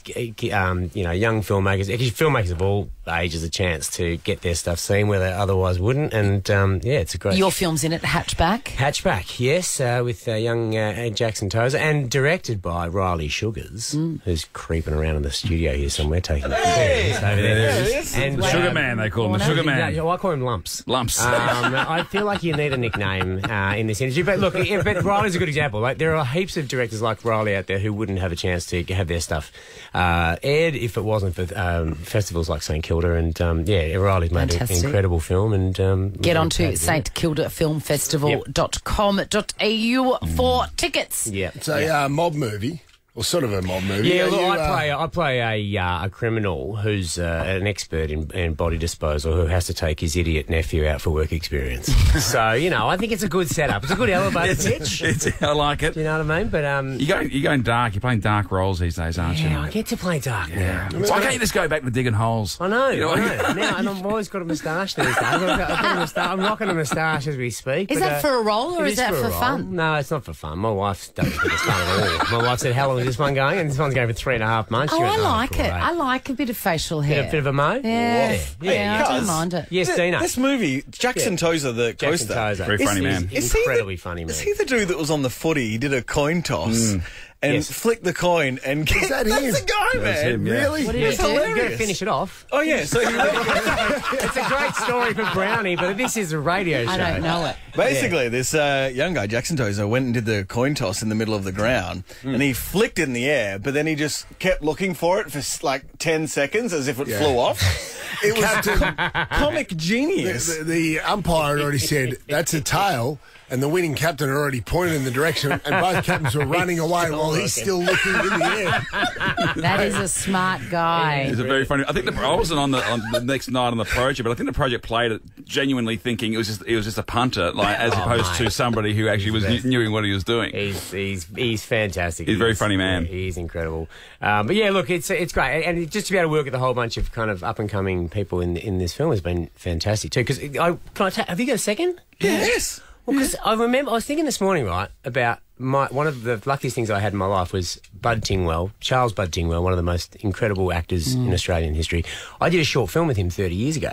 um, you know young filmmakers, it gives filmmakers of all ages a chance to get their stuff seen where they otherwise wouldn't. And um, yeah, it's a great. Your film's in it, Hatchback. Hatchback, yes, uh, with uh, young uh, Jackson Tozer, and directed by Riley Sugars, Mm. who's creeping around in the studio here somewhere, taking the Hey! pictures over there. There. And, The Sugar Man, they call him, the Sugar Man. Yeah, well, I call him Lumps. Lumps. Um, I feel like you need a nickname uh, in this industry, but look, yeah, but Riley's a good example. Like there are heaps of directors like Riley out there who wouldn't have a chance to have their stuff uh, aired if it wasn't for um, festivals like St Kilda. And um, yeah, Riley's made an incredible film. And um, Get on to yeah. St Kilda Film Festival.com.au for tickets. Yeah, It's a uh, mob movie, or sort of a mob movie. Yeah, Are look, you, I uh, play I play a uh, a criminal who's uh, an expert in, in body disposal who has to take his idiot nephew out for work experience. so you know, I think it's a good setup. It's a good elevator It's- pitch. it's- I like it. Do you know what I mean? But um, You go, you're going dark. You're playing dark roles these days, aren't you? yeah, you? I get to play dark now. Why can't you just go back to digging holes? I know, You know, I know. now, and I've always got a moustache these days. I've got, I've got a moustache. I'm rocking a moustache as we speak. Is but, that uh, for a role or it is that a for role. fun? No, it's not for fun. My wife doesn't think it's fun at all. My wife said, "How long is this one going?" And this one's going for three and a half months. Oh, I like great." it. I like a bit of facial Bit hair. of, bit of a mo? Yeah. Yeah, Yeah, I don't mind it. Yes, thi- Deano. This movie, Jackson Yeah. Tozer, the Jackson coaster. Tozer. Very is- funny man. Is he the- Incredibly funny man. Is he the dude that was on the footy? He did a coin toss. Mm. And Yes. flicked the coin and Is that that's him? the guy, man. him, yeah. Really? What did It's he do? You got to hilarious. finish it off. Oh yeah, so he it's a great story for Brownie, but this is a radio show. I don't know it. Basically, this uh, young guy, Jackson Tozer, went and did the coin toss in the middle of the ground, and he flicked it in the air, but then he just kept looking for it for like 10 seconds as if it Yeah. flew off. It was Captain, comic genius. the, the umpire had already said that's a tail, and the winning captain had already pointed in the direction, and both captains were running away while he's still looking in the air. That is a smart guy. It's a very funny. I think the, I wasn't on the on the next night on the project, but I think the project played it genuinely thinking it was just it was just a punter, like as opposed to somebody who actually was best. knew what he was doing. He's he's he's fantastic. He's a very funny man. yeah, he's incredible. Um, but yeah, look, it's it's great, and, and just to be able to work with a whole bunch of kind of up and coming people in in this film has been fantastic too. Because I can I ta- have you got a second? Yes. Well, because I remember I was thinking this morning, right, about my one of the luckiest things I had in my life was Bud Tingwell, Charles Bud Tingwell, one of the most incredible actors in Australian history. I did a short film with him 30 years ago.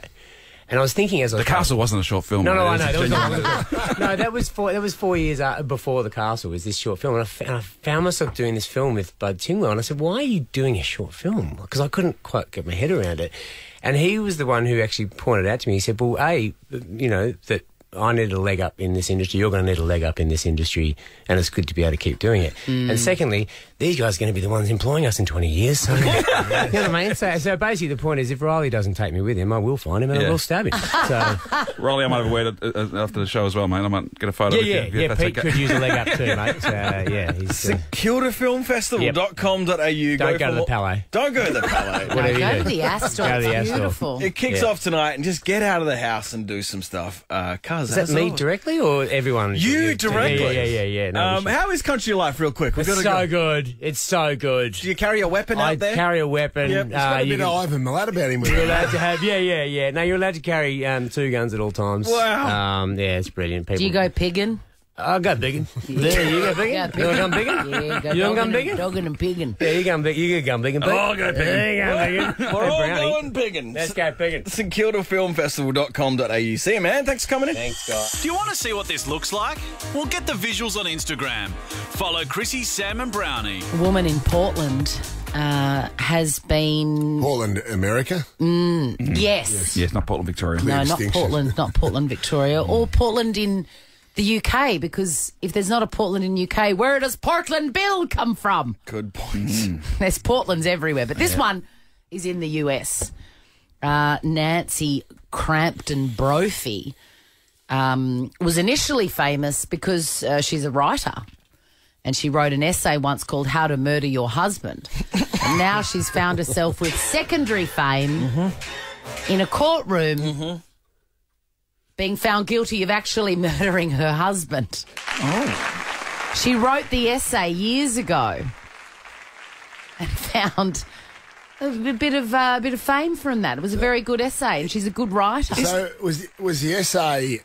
And I was thinking as I The Castle wasn't a short film. no, no. I know. That was not, no, that was four. That was four years uh, before the castle. Was this short film? And I, f- and I found myself doing this film with Bud Tingwell, and I said, "Why are you doing a short film?" Because I couldn't quite get my head around it. And he was the one who actually pointed out to me. He said, "Well, a, you know that." I need a leg up in this industry. You're going to need a leg up in this industry, and it's good to be able to keep doing it. And mm. secondly, these guys are going to be the ones employing us in 20 years. So, you know what I mean? So, so basically, the point is, if Riley doesn't take me with him, I will find him and I will stab him. So, Riley, I might have a word after the show as well, mate. I might get a photo. Yeah, with you, yeah, if yeah. that's Pete okay. could use a leg up too, mate. So, yeah, he's. Uh, KildaFilmFestival.com.au. Don't go to the Palais. Don't go to the Palais. No, Whatever go to the Astor. Go to the Astor. beautiful. It kicks Yeah. off tonight, and just get out of the house and do some stuff. Uh, cuz, is that me directly or everyone? You Yeah, directly. Yeah, yeah, yeah. yeah. No, um, how is country life, real quick? We've it's got so go. good. It's so good. Do you carry a weapon I out there? carry a weapon. Yep. He's got uh, a you bit of Ivan Milat about him. You're allowed to have, yeah, yeah, yeah. No, you're allowed to carry um, two guns at all times. Wow. Um, yeah, it's brilliant. People, Do you go pigging? I'll go biggin. There, you go biggin. Yeah, you want to come biggin? Yeah, go You want to dogging biggin? and- and pigging. Yeah, you come big. You can come biggin. Pete. I'll go biggin. Yeah, you go biggin. We're all Browny. going biggin. Let's go biggin. St Kilda Film Festival.com.au. See you, man. Thanks for coming in. Thanks, guys. Do you want to see what this looks like? Well, get the visuals on Instagram. Follow Chrissie, Sam, and Browny. A woman in Portland uh, has been. Portland, America. Mm, Yes. Yes, not Portland, Victoria. No, not. Portland, not Portland, Victoria, or Portland in the UK. Because if there's not a Portland in UK, where does Portland Bill come from? Good point. There's Portlands everywhere, but this one is in the US. Uh, Nancy Crampton Brophy um, was initially famous because uh, she's a writer. And she wrote an essay once called How to Murder Your Husband. and now she's found herself with secondary fame in a courtroom being found guilty of actually murdering her husband. Oh. She wrote the essay years ago and found a bit of uh, a bit of fame from that. It was a very good essay, and she's a good writer. So was was the essay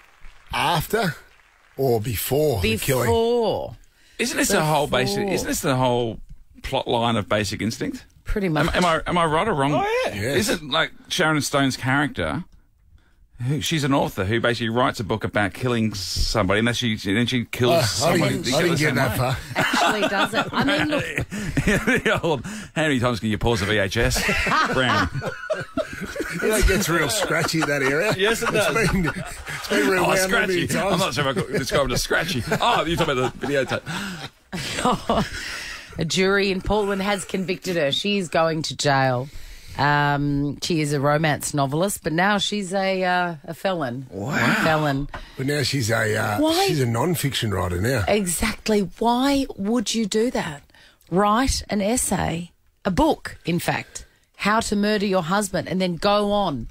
after or before, the killing? Before, Isn't this the whole basic? Isn't this the whole plot line of Basic Instinct? pretty much. Am, am I am I right or wrong? Oh, yeah. Yes. Isn't like Sharon Stone's character? Who, she's an author who basically writes a book about killing somebody, and then she then she kills Oh, I somebody. didn't, I didn't get that far. actually does it. I mean, look, the old, how many times can you pause a VHS? Brown. You know, it gets real scratchy in that area. Yes, it does. It's been, it's been Oh, rewound many scratchy. times. I'm not sure if I could describe it as scratchy. Oh, you're talking about the videotape. a jury in Portland has convicted her. She's going to jail. Um, she is a romance novelist, but now she's a uh, a felon. Wow, felon. But now she's a uh, Why? she's a non-fiction writer now. Exactly. Why would you do that? Write an essay, a book, in fact, how to murder your husband, and then go on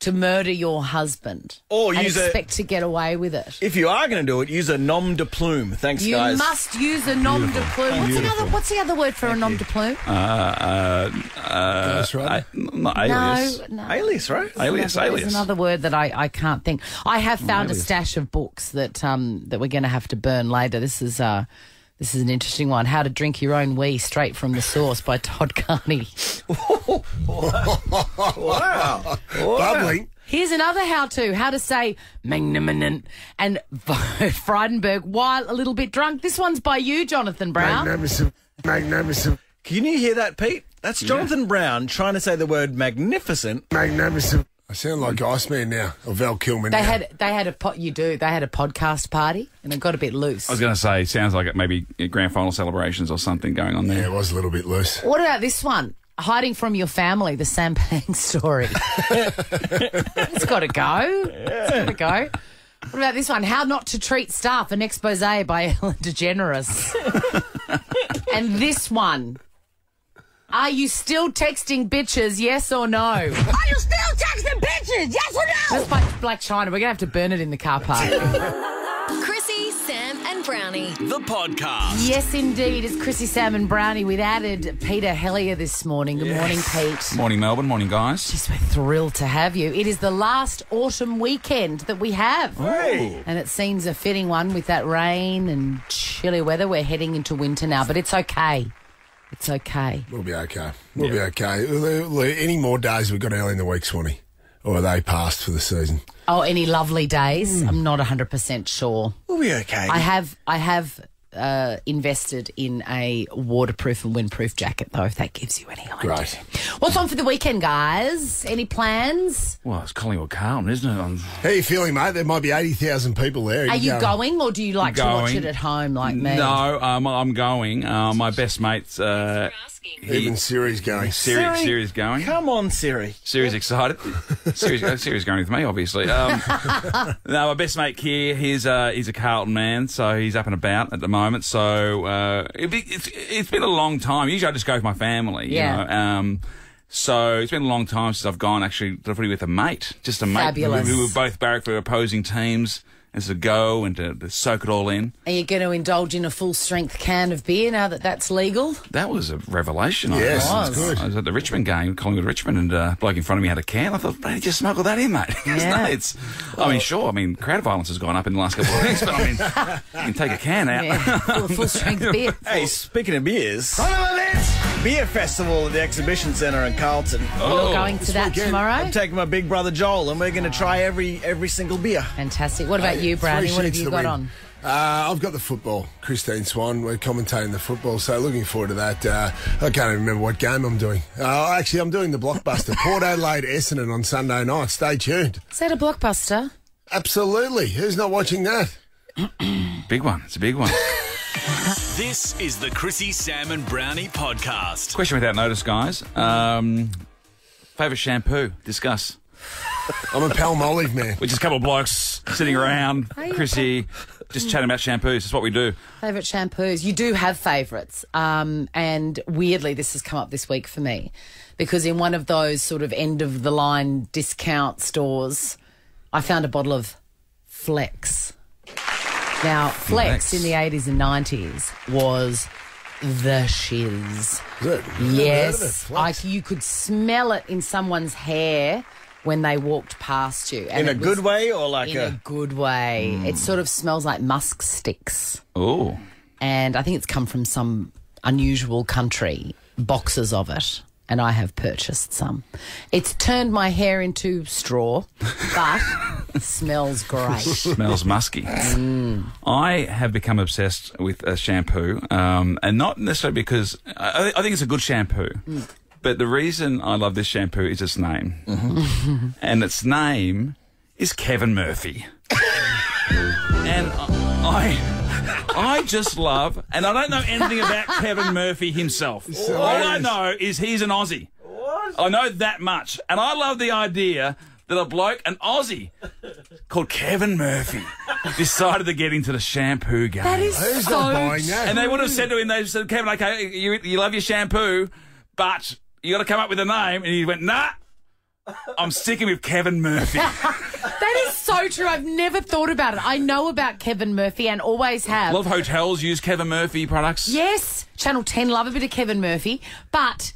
to murder your husband, Or and use a- expect to get away with it. If you are going to do it, use a nom de plume. Thanks, You guys. must use a nom de plume. What's another? What's the other word for a nom de plume? Uh, uh, uh, That's right. I- not alias. No, no. Alias, right? Alias, There's alias. another word that I, I can't think. I have found a stash of books that um that we're going to have to burn later. This is uh this is an interesting one. How to drink your own wee straight from the source by Todd Carney. Wow. Bubbling. Here's another how-to: how to say magnificent and Frydenberg while a little bit drunk. This one's by you, Jonathan Brown. Magnificent. Magnificent. Can you hear that, Pete? That's Jonathan Brown trying to say the word magnificent. Magnificent. I sound like Iceman now, or Val Kilmer They now. had they had a po- you do they had a podcast party and it got a bit loose. I was going to say, sounds like it maybe uh, grand final celebrations or something going on there. Yeah, it was a little bit loose. What about this one? Hiding from your family, the Sam Pang story. it's got to go. It's got to go. What about this one? How not to treat staff, an expose by Ellen DeGeneres. and this one. Are you still texting bitches, yes or no? Are you still texting bitches? Yes or no? That's like Blac Chyna. We're going to have to burn it in the car park. Chrissie, Sam, and Browny. The podcast. yes, indeed. It's Chrissie, Sam, and Browny. We've added Peter Helliar this morning. Good morning, Pete. Morning, Melbourne. Morning, guys. Just we're thrilled to have you. It is the last autumn weekend that we have. Hey. And it seems a fitting one with that rain and chilly weather. We're heading into winter now, but it's okay. It's okay. We'll be okay. We'll be okay. Any more days we've got early in the week, Swanee? Or are they passed for the season? Oh, any lovely days? I'm not 100% sure. We'll be okay. I have I have uh, invested in a waterproof and windproof jacket, though, if that gives you any idea. Great. What's on for the weekend, guys? Any plans? Well, it's Collingwood Carlton, isn't it? I'm How you feeling, mate? There might be 80,000 people there. Are you going, or do you like to watch it at home like me? No, um, I'm going. Uh, my best mate's uh, Even Siri's going. Siri, Siri. Siri's going. Come on, Siri. Siri's excited. Siri's, uh, Siri's going with me, obviously. Um, no, my best mate here, he's uh, he's a Carlton man, so he's up and about at the moment. So uh, it be, it's, it's been a long time. Usually I just go with my family. Yeah. You know? um, so it's been a long time since I've gone actually to footy with a mate, just a mate. Fabulous. We, we were both barrack for opposing teams. And a go and to, to soak it all in. Are you going to indulge in a full strength can of beer now that that's legal? That was a revelation. I Yes, was. it's good. I was at the Richmond game, Collingwood Richmond, and uh, a bloke in front of me had a can. I thought, they just smuggled that in, mate. It's Yeah. not- it's, I mean, sure. I mean, crowd violence has gone up in the last couple of weeks, but I mean, you can take a can out. Yeah, full, full strength beer. Hey, speaking of beers, beer festival at the exhibition centre in Carlton. Oh, You're going to that tomorrow? I'm taking my big brother Joel, and we're going to try every every single beer. Fantastic. What about you, Three Browny? What have you to got win. on? Uh, I've got the football. Christine Swan. We're commentating the football, so looking forward to that. Uh, I can't even remember what game I'm doing. Uh, actually, I'm doing the blockbuster Port Adelaide Essendon on Sunday night. Stay tuned. Is that a blockbuster? Absolutely. Who's not watching that? Big one. It's a big one. This is the Chrissie, Sam, and Browny podcast. Question without notice, guys. Um, favorite shampoo? Discuss. I'm a Palmolive man. We're just a couple of blokes sitting around, Are you Chrissie, just chatting about shampoos. That's what we do. Favourite shampoos? You do have favourites. Um, and weirdly, this has come up this week for me because in one of those sort of end of the line discount stores, I found a bottle of Flex. Now, Flex, Flex. in the 80s and 90s was the shiz. Is it? Never heard of it. Yes. Like you could smell it in someone's hair when they walked past you. And In a good way or like in a. a good way. Hmm. It sort of smells like musk sticks Oh, and I think it's come from some unusual country, boxes of it, and I have purchased some. It's turned my hair into straw, but smells great. smells musky. Mm. I have become obsessed with a shampoo, um, and not necessarily because I, I think it's a good shampoo. Mm. But the reason I love this shampoo is its name, mm-hmm. and its name is Kevin Murphy. and I, I I just love, and I don't know anything about Kevin Murphy himself. All I know is he's an Aussie. I know that much, and I love the idea that a bloke, an Aussie, called Kevin Murphy, decided to get into the shampoo game. That is Who's so not buying that? and they would have said to him, they said, Kevin, okay, you, you love your shampoo, but you got to come up with a name. And he went, nah, I'm sticking with Kevin Murphy. That is so true. I've never thought about it. I know about Kevin Murphy and always a have. lot of hotels use Kevin Murphy products. Yes, Channel 10 love a bit of Kevin Murphy, but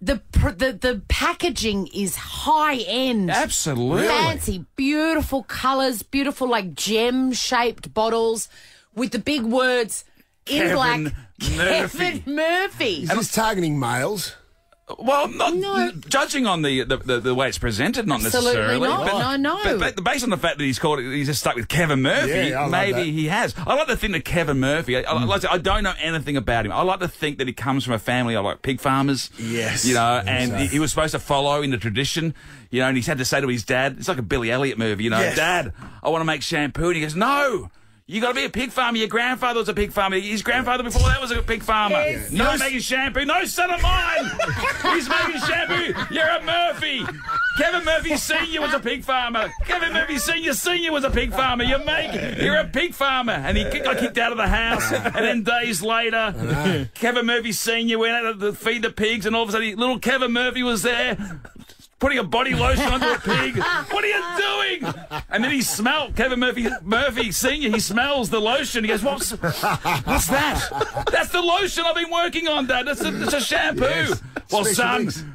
the pr- the the packaging is high end. Absolutely. Fancy, beautiful colours, beautiful like gem shaped bottles with the big words in Kevin black. Murphy. Kevin Murphy. Is this targeting males? Well, not judging on the, the, the, the way it's presented, not Absolutely necessarily. not. But, No, no. But, but based on the fact that he's called, he's just stuck with Kevin Murphy. Yeah, I maybe that. he has. I like to think that Kevin Murphy. I, I, mm. like to, I don't know anything about him. I like to think that he comes from a family of like pig farmers. Yes. You know, and so. he, he was supposed to follow in the tradition. You know, and he's had to say to his dad, it's like a Billy Elliot movie. You know, Yes. Dad, I want to make shampoo, and he goes, No. You got to be a pig farmer. Your grandfather was a pig farmer. His grandfather before that was a pig farmer. Yes. No Yes. making shampoo. No son of mine. He's making shampoo. You're a Murphy. Kevin Murphy Senior was a pig farmer. Kevin Murphy Senior Senior was a pig farmer. You're make. You're a pig farmer. And he got kicked out of the house. And then days later, Kevin Murphy Senior went out to feed the pigs, and all of a sudden, little Kevin Murphy was there. Putting a body lotion onto a pig. What are you doing? And then he smelled Kevin Murphy Murphy Senior. He smells the lotion. He goes, "What's what's that? That's the lotion I've been working on, Dad. That's a, it's a shampoo." Yes. Well, Special son.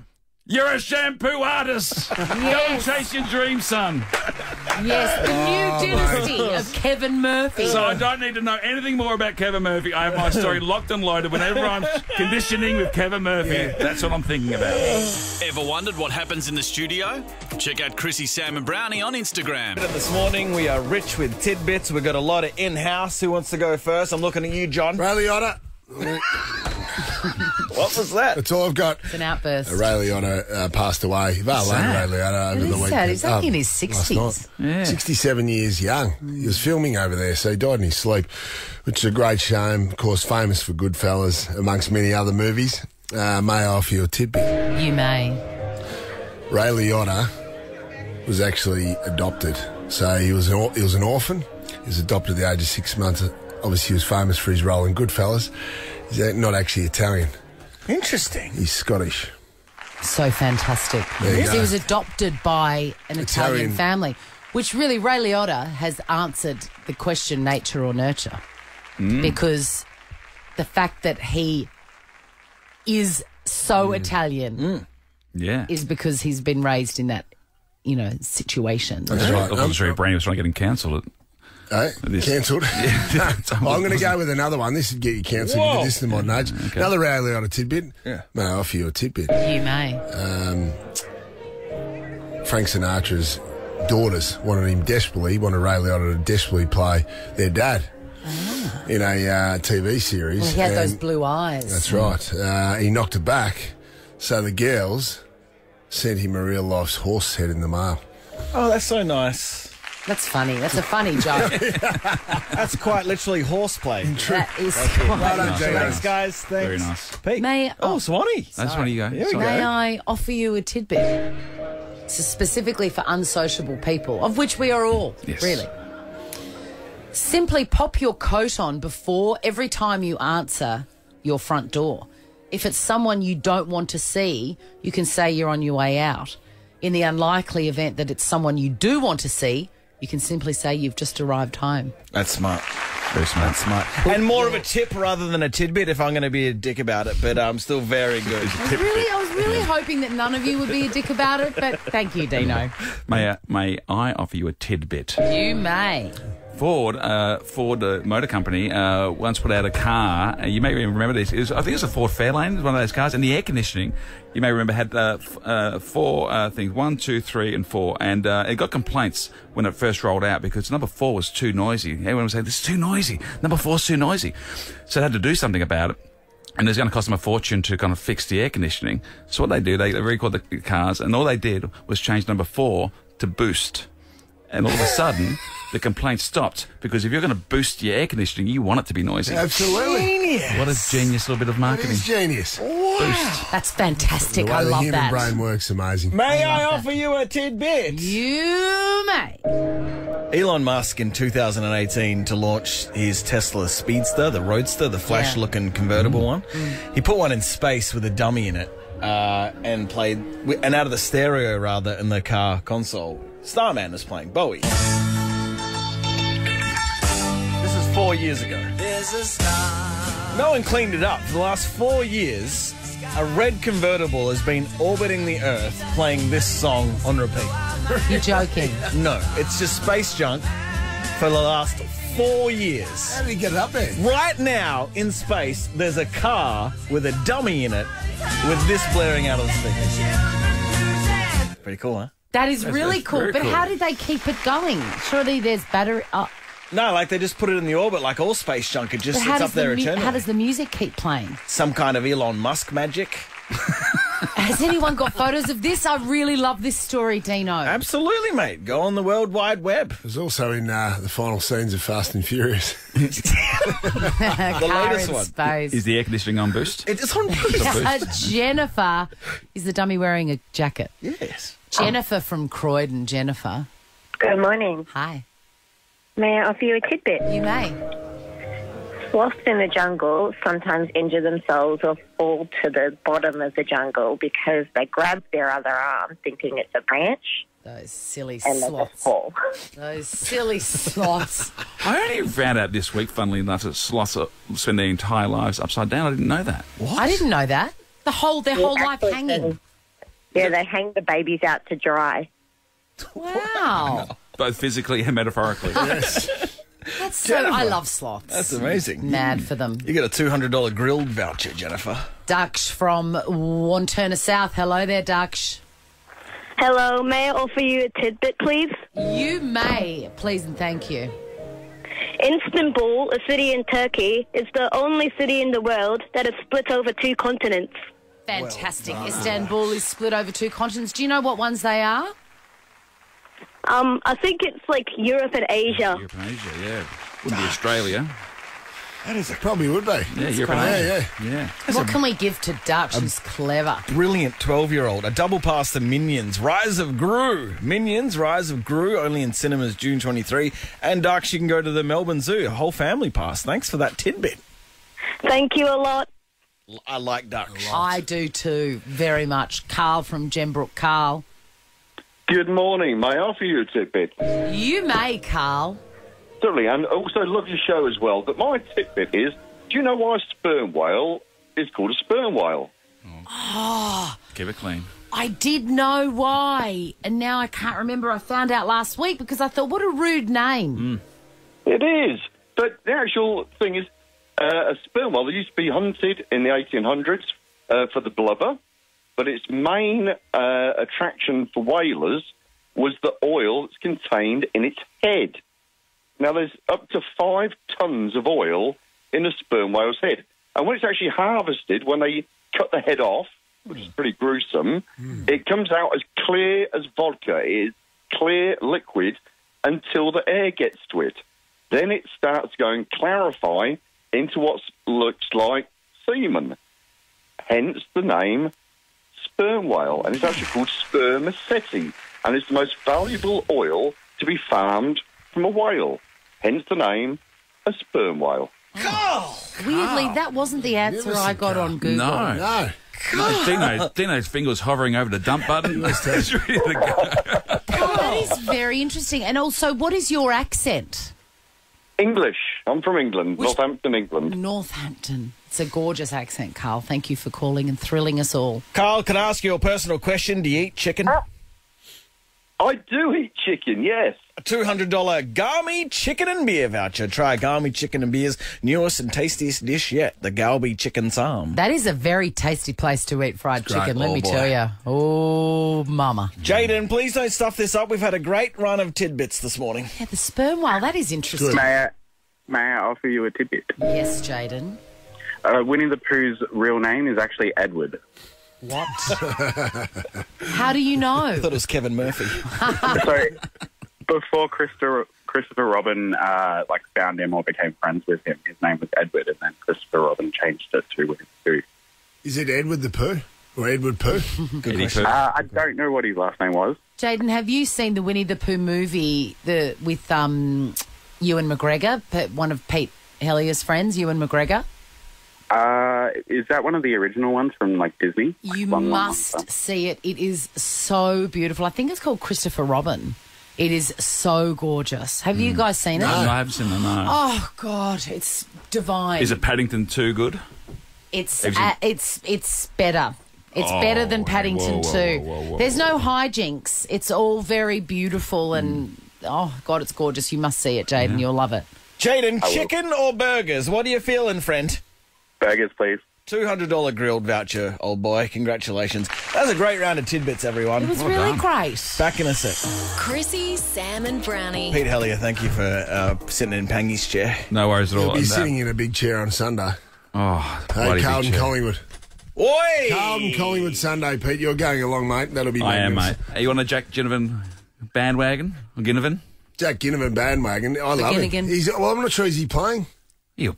You're a shampoo artist. Yes. Go and chase your dream, son. Yes, the Oh, new dynasty of Kevin Murphy. So I don't need to know anything more about Kevin Murphy. I have my story locked and loaded. Whenever I'm conditioning with Kevin Murphy, that's what I'm thinking about. Ever wondered what happens in the studio? Check out Chrissie, Sam, and Browny on Instagram. This morning we are rich with tidbits. We've got a lot of in-house. Who wants to go first? I'm looking at you, John. Ray Liotta. What was that? That's all I've got. It's an outburst. Ray Liotta uh, passed away. Well, sad. Ray Liotta over It the is weekend. sad. He's only in his last 60s. night. Yeah. 67 years young. He was filming over there, so he died in his sleep, which is a great shame. Of course, famous for Goodfellas, amongst many other movies. Uh, may I offer you a tidbit? You may. Ray Liotta was actually adopted. So he was an, or- he was an orphan. He was adopted at the age of six months. Obviously, he was famous for his role in Goodfellas. He's uh, not actually Italian. Interesting. He's Scottish. So fantastic. There you Because he go. was adopted by an Italian, Italian. family, which really Ray Liotta has answered the question nature or nurture. Hmm. Because the fact that he is so hmm. Italian hmm. Yeah. is because he's been raised in that, you know, situation. That's right. I was sure Brandon was trying to get him cancelled. Cancelled. Yeah. I'm going to go with another one. This would get you cancelled. Whoa. Whoa. This is the modern age. Another Ray Liotta tidbit. Yeah. May I offer you a tidbit? You may. Um, Frank Sinatra's daughters wanted him desperately, wanted Ray Liotta to desperately play their dad in a uh, TV series. Ah. Well, he had those blue eyes. That's right. Uh, he knocked it back, so the girls sent him a real life's horse head in the mail. Oh, that's so nice. That's funny. That's a funny joke. That's quite literally horseplay. that is Well quite done, Gino. Thanks, guys. Thanks. Very nice. Pete. May Oh, Swanee. That's when you go. Here we go. May I offer you a tidbit? So specifically for unsociable people, of which we are all, Yes. really. Simply pop your coat on before every time you answer your front door. If it's someone you don't want to see, you can say you're on your way out. In the unlikely event that it's someone you do want to see, you can simply say you've just arrived home. That's smart. Very smart. That's smart. And more of a tip rather than a tidbit if I'm going to be a dick about it, but I'm still very good. I was really, I was really hoping that none of you would be a dick about it, but thank you, Deano. May I, may I offer you a tidbit? You may. Ford, uh, Ford uh, Motor Company, uh, once put out a car. Uh, you may remember this. Was, I think it was a Ford Fairlane, one of those cars, and the air conditioning. You may remember had uh, f- uh, four uh, things: one, two, three, and four. And uh, it got complaints when it first rolled out because number four was too noisy. Everyone was saying this is too noisy. Number four's too noisy. So they had to do something about it. And it's going to cost them a fortune to kind of fix the air conditioning. So what they do, they, they recalled the cars, and all they did was change number four to boost. And all of a sudden, the complaint stopped because if you're going to boost your air conditioning, you want it to be noisy. Absolutely. What a genius little bit of marketing. is genius. That's fantastic. The way I the love human that. brain works, amazing. May I, love offer you a tidbit? You may. Elon Musk in 2018 to launch his Tesla Speedster, the Roadster, the flash looking convertible one. He put one in space with a dummy in it uh, and played, and out of the stereo rather, in the car console. Starman was playing Bowie. This is four years ago. No one cleaned it up. For the last four years, a red convertible has been orbiting the Earth playing this song on repeat. You're joking. No, it's just space junk for the last four years. How did he get it up there? Right now, in space, there's a car with a dummy in it with this blaring out of the speakers. Pretty cool, huh? That is That's- really that's cool. But cool. how did they keep it going? Surely there's battery. Oh, uh, No, like they just put it in the orbit like all space junk. It just sits up there the mu- eternally. how does the music keep playing? Some kind of Elon Musk magic. Has anyone got photos of this? I really love this story, Deano. Absolutely, mate. Go on the World Wide Web. It was also in uh, the final scenes of Fast and Furious. the latest one. Space. Is the air conditioning on boost? It's on Uh, Jennifer is the dummy wearing a jacket. Yes. Jennifer from Croydon. Jennifer. Good morning. Hi. May I offer you a tidbit? You may. Sloths in the jungle sometimes injure themselves or fall to the bottom of the jungle because they grab their other arm thinking it's a branch Those silly and sloths. fall. Those silly sloths. I only found out this week, funnily enough, that sloths spend their entire lives upside down. I didn't know that. What? I didn't know that. The whole their whole life hanging. Yeah, they hang the babies out to dry. Wow. Both physically and metaphorically. Yes. That's so. I love sloths. That's amazing. Mad for them. You get a two hundred dollar grilled voucher, Jennifer. Daksh from Wantirna South. Hello there, Daksh. Hello, may I offer you a tidbit, please? You may, please and thank you. Istanbul, a city in Turkey, is the only city in the world that is split over two continents. Fantastic. Istanbul is split over two continents. Do you know what ones they are? Um, I think it's like Europe and Asia. Europe and Asia, yeah. Wouldn't be Australia. That is probably would they? Yeah, Europe and Yeah, Asia. yeah. Yeah. what can we give to Daksh? She's clever. Brilliant 12 year old. A double pass to Minions. Rise of Gru. Minions, Rise of Gru, only in cinemas June 23. And Dark, you can go to the Melbourne Zoo. A whole family pass. Thanks for that tidbit. Thank you a lot. I like ducks. I do too, very much. Carl from Gembrook. Carl. Good morning. May I offer you a tidbit? You may, Carl. Certainly, and also love your show as well. But my tidbit is, do you know why a sperm whale is called a sperm whale? Oh, Keep it clean. I did know why. And now I can't remember. I found out last week because I thought, what a rude name. It is. But the actual thing is, uh, a sperm whale used to be hunted in the 1800s uh, for the blubber, but its main uh, attraction for whalers was the oil that's contained in its head. Now, there's up to five tons of oil in a sperm whale's head. And when it's actually harvested, when they cut the head off, which is pretty gruesome, it comes out as clear as vodka. It is clear liquid until the air gets to it. Then it starts going clarify into what looks like semen. Hence the name sperm whale. And it's actually called spermaceti. And it's the most valuable oil to be farmed from a whale. Hence the name a sperm whale. Weirdly, that wasn't the answer I got on Google. No. No. No, Deano, Deano's fingers hovering over the dump button. He's ready to go. Oh, that is very interesting. And also, what is your accent? English. I'm from England, Northampton, England. Northampton. It's a gorgeous accent, Carl. Thank you for calling and thrilling us all. Carl, can I ask you a personal question? Do you eat chicken? Uh, I do eat chicken, yes. A $200 Gami chicken and beer voucher. Try Gami chicken and beer's newest and tastiest dish yet, the Galbi chicken psalm. That is a very tasty place to eat fried great. chicken, let Oh, me boy. tell you. Oh, mama. Jaden, please don't stuff this up. We've had a great run of tidbits this morning. Yeah, the sperm whale, that is interesting. May I, may I offer you a tidbit? Yes, Jaden. Uh, Winnie the Pooh's real name is actually Edward. What? How do you know? I thought it was Kevin Murphy. so before Christopher, Christopher Robin uh, like found him or became friends with him, his name was Edward, and then Christopher Robin changed it to Winnie the Pooh. Is it Edward the Pooh? Or Edward Pooh? Good question. Uh, I don't know what his last name was. Jaden, have you seen the Winnie the Pooh movie the with um, Ewan McGregor, one of Pete Helliar's friends, Ewan McGregor? Uh, is that one of the original ones from like Disney? You Long, long, long must see it. It is so beautiful. I think it's called Christopher Robin. It is so gorgeous. Have you guys seen it? No, I haven't seen it, no. Oh God, it's divine. Is it Paddington too good? It's Have uh, it's it's better. It's Oh, better than Paddington whoa, too. whoa, whoa, whoa, There's no hijinks. It's all very beautiful and oh God, it's gorgeous. You must see it, Jaden. You'll love it. Jaden, chicken or burgers? What are you feeling, friend? Burgers, please. $200 grilled voucher, old boy. Congratulations. That was a great round of tidbits, everyone. It was really great. Back in a sec. Chrissie, Sam, and Browny. Pete Helliar, thank you for uh, sitting in Pangy's chair. No worries at all. He'll be And, uh, sitting in a big chair on Sunday. Oh, Hey, bloody big Carlton chair. Collingwood. Oi! Carlton Collingwood Sunday, Pete. You're going along, mate. That'll be I am, mate. magnificent. Are you on the Jack Ginnivan bandwagon? Or Ginnivan? Jack Ginnivan bandwagon. I The love Ginnivan. him. He's, well, I'm not sure. Is he playing? You.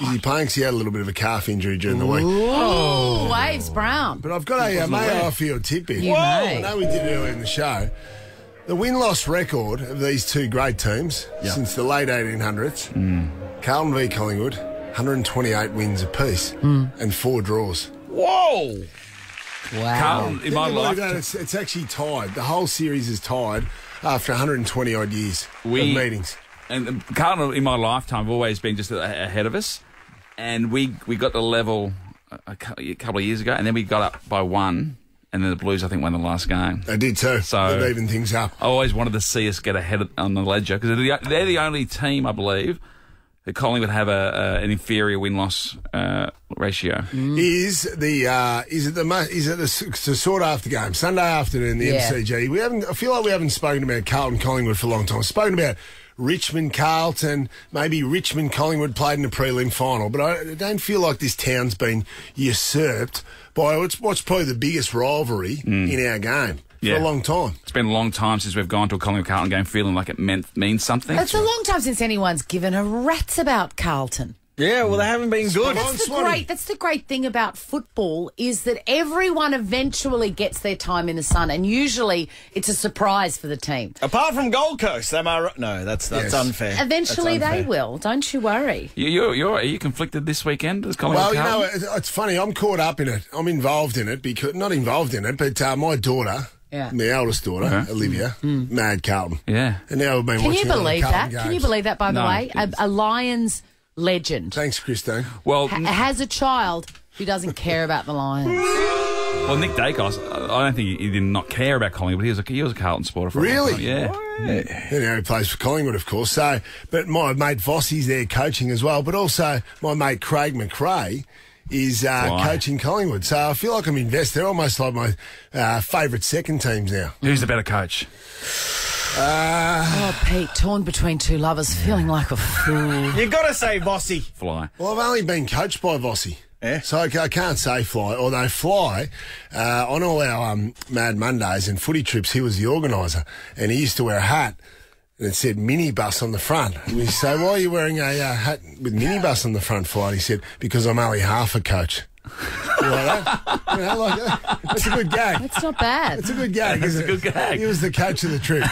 Is he playing? 'Cause he had a little bit of a calf injury during the week. Ooh, Waves Brown. But I've got a, uh, may I offer you a tidbit? You may. I know we did it earlier in the show. The win-loss record of these two great teams Yeah. since the late 1800s, Carlton v Collingwood, 128 wins apiece and four draws. Whoa! Wow. Carlton, in Can my you believe life, that? It's, it's actually tied. The whole series is tied after 120 odd years We- of meetings. And Carlton in my lifetime have always been just ahead of us, and we we got the level a, a cou- a couple of years ago, and then we got up by one, and then the Blues I think won the last game. They did too. So- They've evened things up. I always wanted to see us get ahead on the ledger because they're, the- they're the only team I believe that Collingwood have a, a an inferior win loss uh, ratio. Is the uh, is it the is it the, s- the sought after game Sunday afternoon the Yeah. MCG? We haven't. I feel like we haven't spoken about Carlton Collingwood for a long time. Spoken about Richmond Carlton, maybe Richmond Collingwood played in the prelim final, but I don't feel like this town's been usurped by what's, what's probably the biggest rivalry mm. in our game for Yeah. a long time. It's been a long time since we've gone to a Collingwood Carlton game feeling like it meant means something. It's a long time since anyone's given a rat's about Carlton. Yeah, well, they haven't been good. That's the great. That's the great thing about football is that everyone eventually gets their time in the sun, and usually it's a surprise for the team. Apart from Gold Coast, am I right? No, that's that's Yes. unfair. Eventually, That's they will. Don't you worry. You, you're, you're, are you conflicted this weekend as Collingwood Well, you know, it- it's funny. I'm caught up in it. I'm involved in it because not involved in it, but uh, my daughter, Yeah. my eldest daughter, Okay. Olivia, mad Carlton. yeah. And now we've been Can watching you a lot of believe that? Games. Can you believe that? By the No, way, a, a Lions legend Thanks, Christine. Well, ha- has a child who doesn't care about the Lions. well, Nick Daicos, I I don't think he, he did not care about Collingwood. He was a, he was a Carlton supporter for a long Really? time. Yeah. You know, he plays for Collingwood, of course. So, but my mate Vossi's there coaching as well. But also, my mate Craig McRae is uh, Why? coaching Collingwood. So I feel like I'm invested. They're almost like my uh, favourite second teams now. Who's the better coach? Uh, Oh, Pete, torn between two lovers, feeling like a fool. You got to say Vossi. Fly. well, I've only been coached by Vossi. Yeah. So I, I can't say Fly, although Fly, uh, on all our um, Mad Mondays and footy trips, he was the organiser and he used to wear a hat and it said minibus on the front. And we say, why are you wearing a uh, hat with minibus on the front, Fly? And he said, because I'm only half a coach. You like that? You know, like that? That's a good gag. That's not bad. It's a good gag. That's a isn't it? good gag. He was the catch of the trip.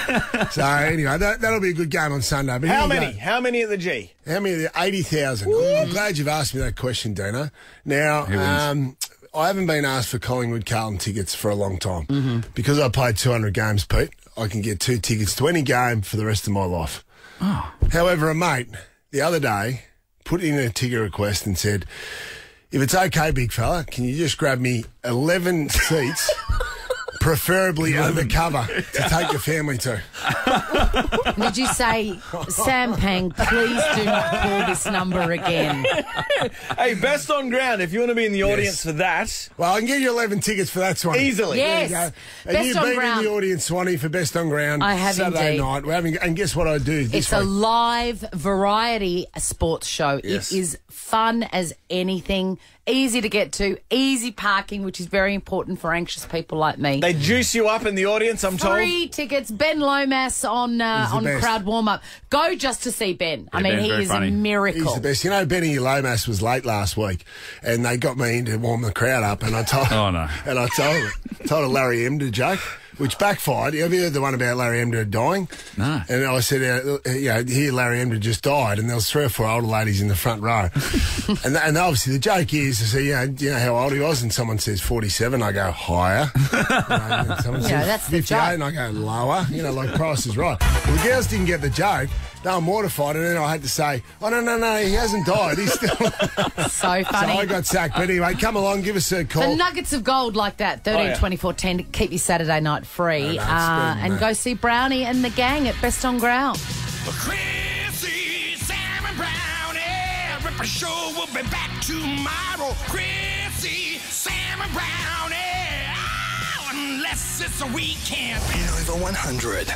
so anyway, that, that'll be a good game on Sunday. But How here we many? go. How many at the G? How many? Eighty thousand. I'm glad you've asked me that question, Dana. Now, um, I haven't been asked for Collingwood Carlton tickets for a long time because I played 200 games, Pete. I can get two tickets to any game for the rest of my life. However, a mate the other day put in a ticket request and said, "If it's okay, big fella, can you just grab me 11 seats?" Preferably undercover to take your family to. Did you say, Sam Pang, please do not call this number again? Hey, best on ground. If you want to be in the audience for that, Well, I can get you 11 tickets for that, Swanee. Easily. There Yes. you go. And Best you've on been ground. in the audience, Swanee, for Best on Ground I have Saturday indeed. night. We're having, and guess what I do this It's a week? live variety sports show. Yes. It is fun as anything, easy to get to, easy parking, which is very important for anxious people like me. they juice you up in the audience. I'm told. Free tickets. Ben Lomas on uh, on best. crowd warm up. Go just to see Ben. I mean, Ben's he is funny. a He's miracle. the best. You know, Benny Lomas was late last week, and they got me in to warm the crowd up, and I told, Oh, no. and I told, told a Larry Emdur joke, which backfired. Have you heard the one about Larry Emdur dying? No. And I said, uh, you know, here Larry Emdur just died, and there was three or four older ladies in the front row, and and obviously the joke is to say, you know, do you know how old he was, and someone says forty-seven, I go higher. You know, Yeah, says that's the 58, joke. and I go lower. You know, like Price is right. Well, the girls didn't get the joke. They were mortified, and then I had to say, "Oh no, no, no, he hasn't died. He's still." so funny. so I got sacked. But anyway, come along, give us a the call. nuggets of gold like that, 13, Oh, yeah. 24, 10, to keep your Saturday night free. No, no, uh, better than and that. go see Browny and the gang at Best on Ground. Chrissie, Sam, and Browny, Ripper Show will be back tomorrow. Chrissie, Sam, and Browny. Oh, unless it's a weekend. Nova 100.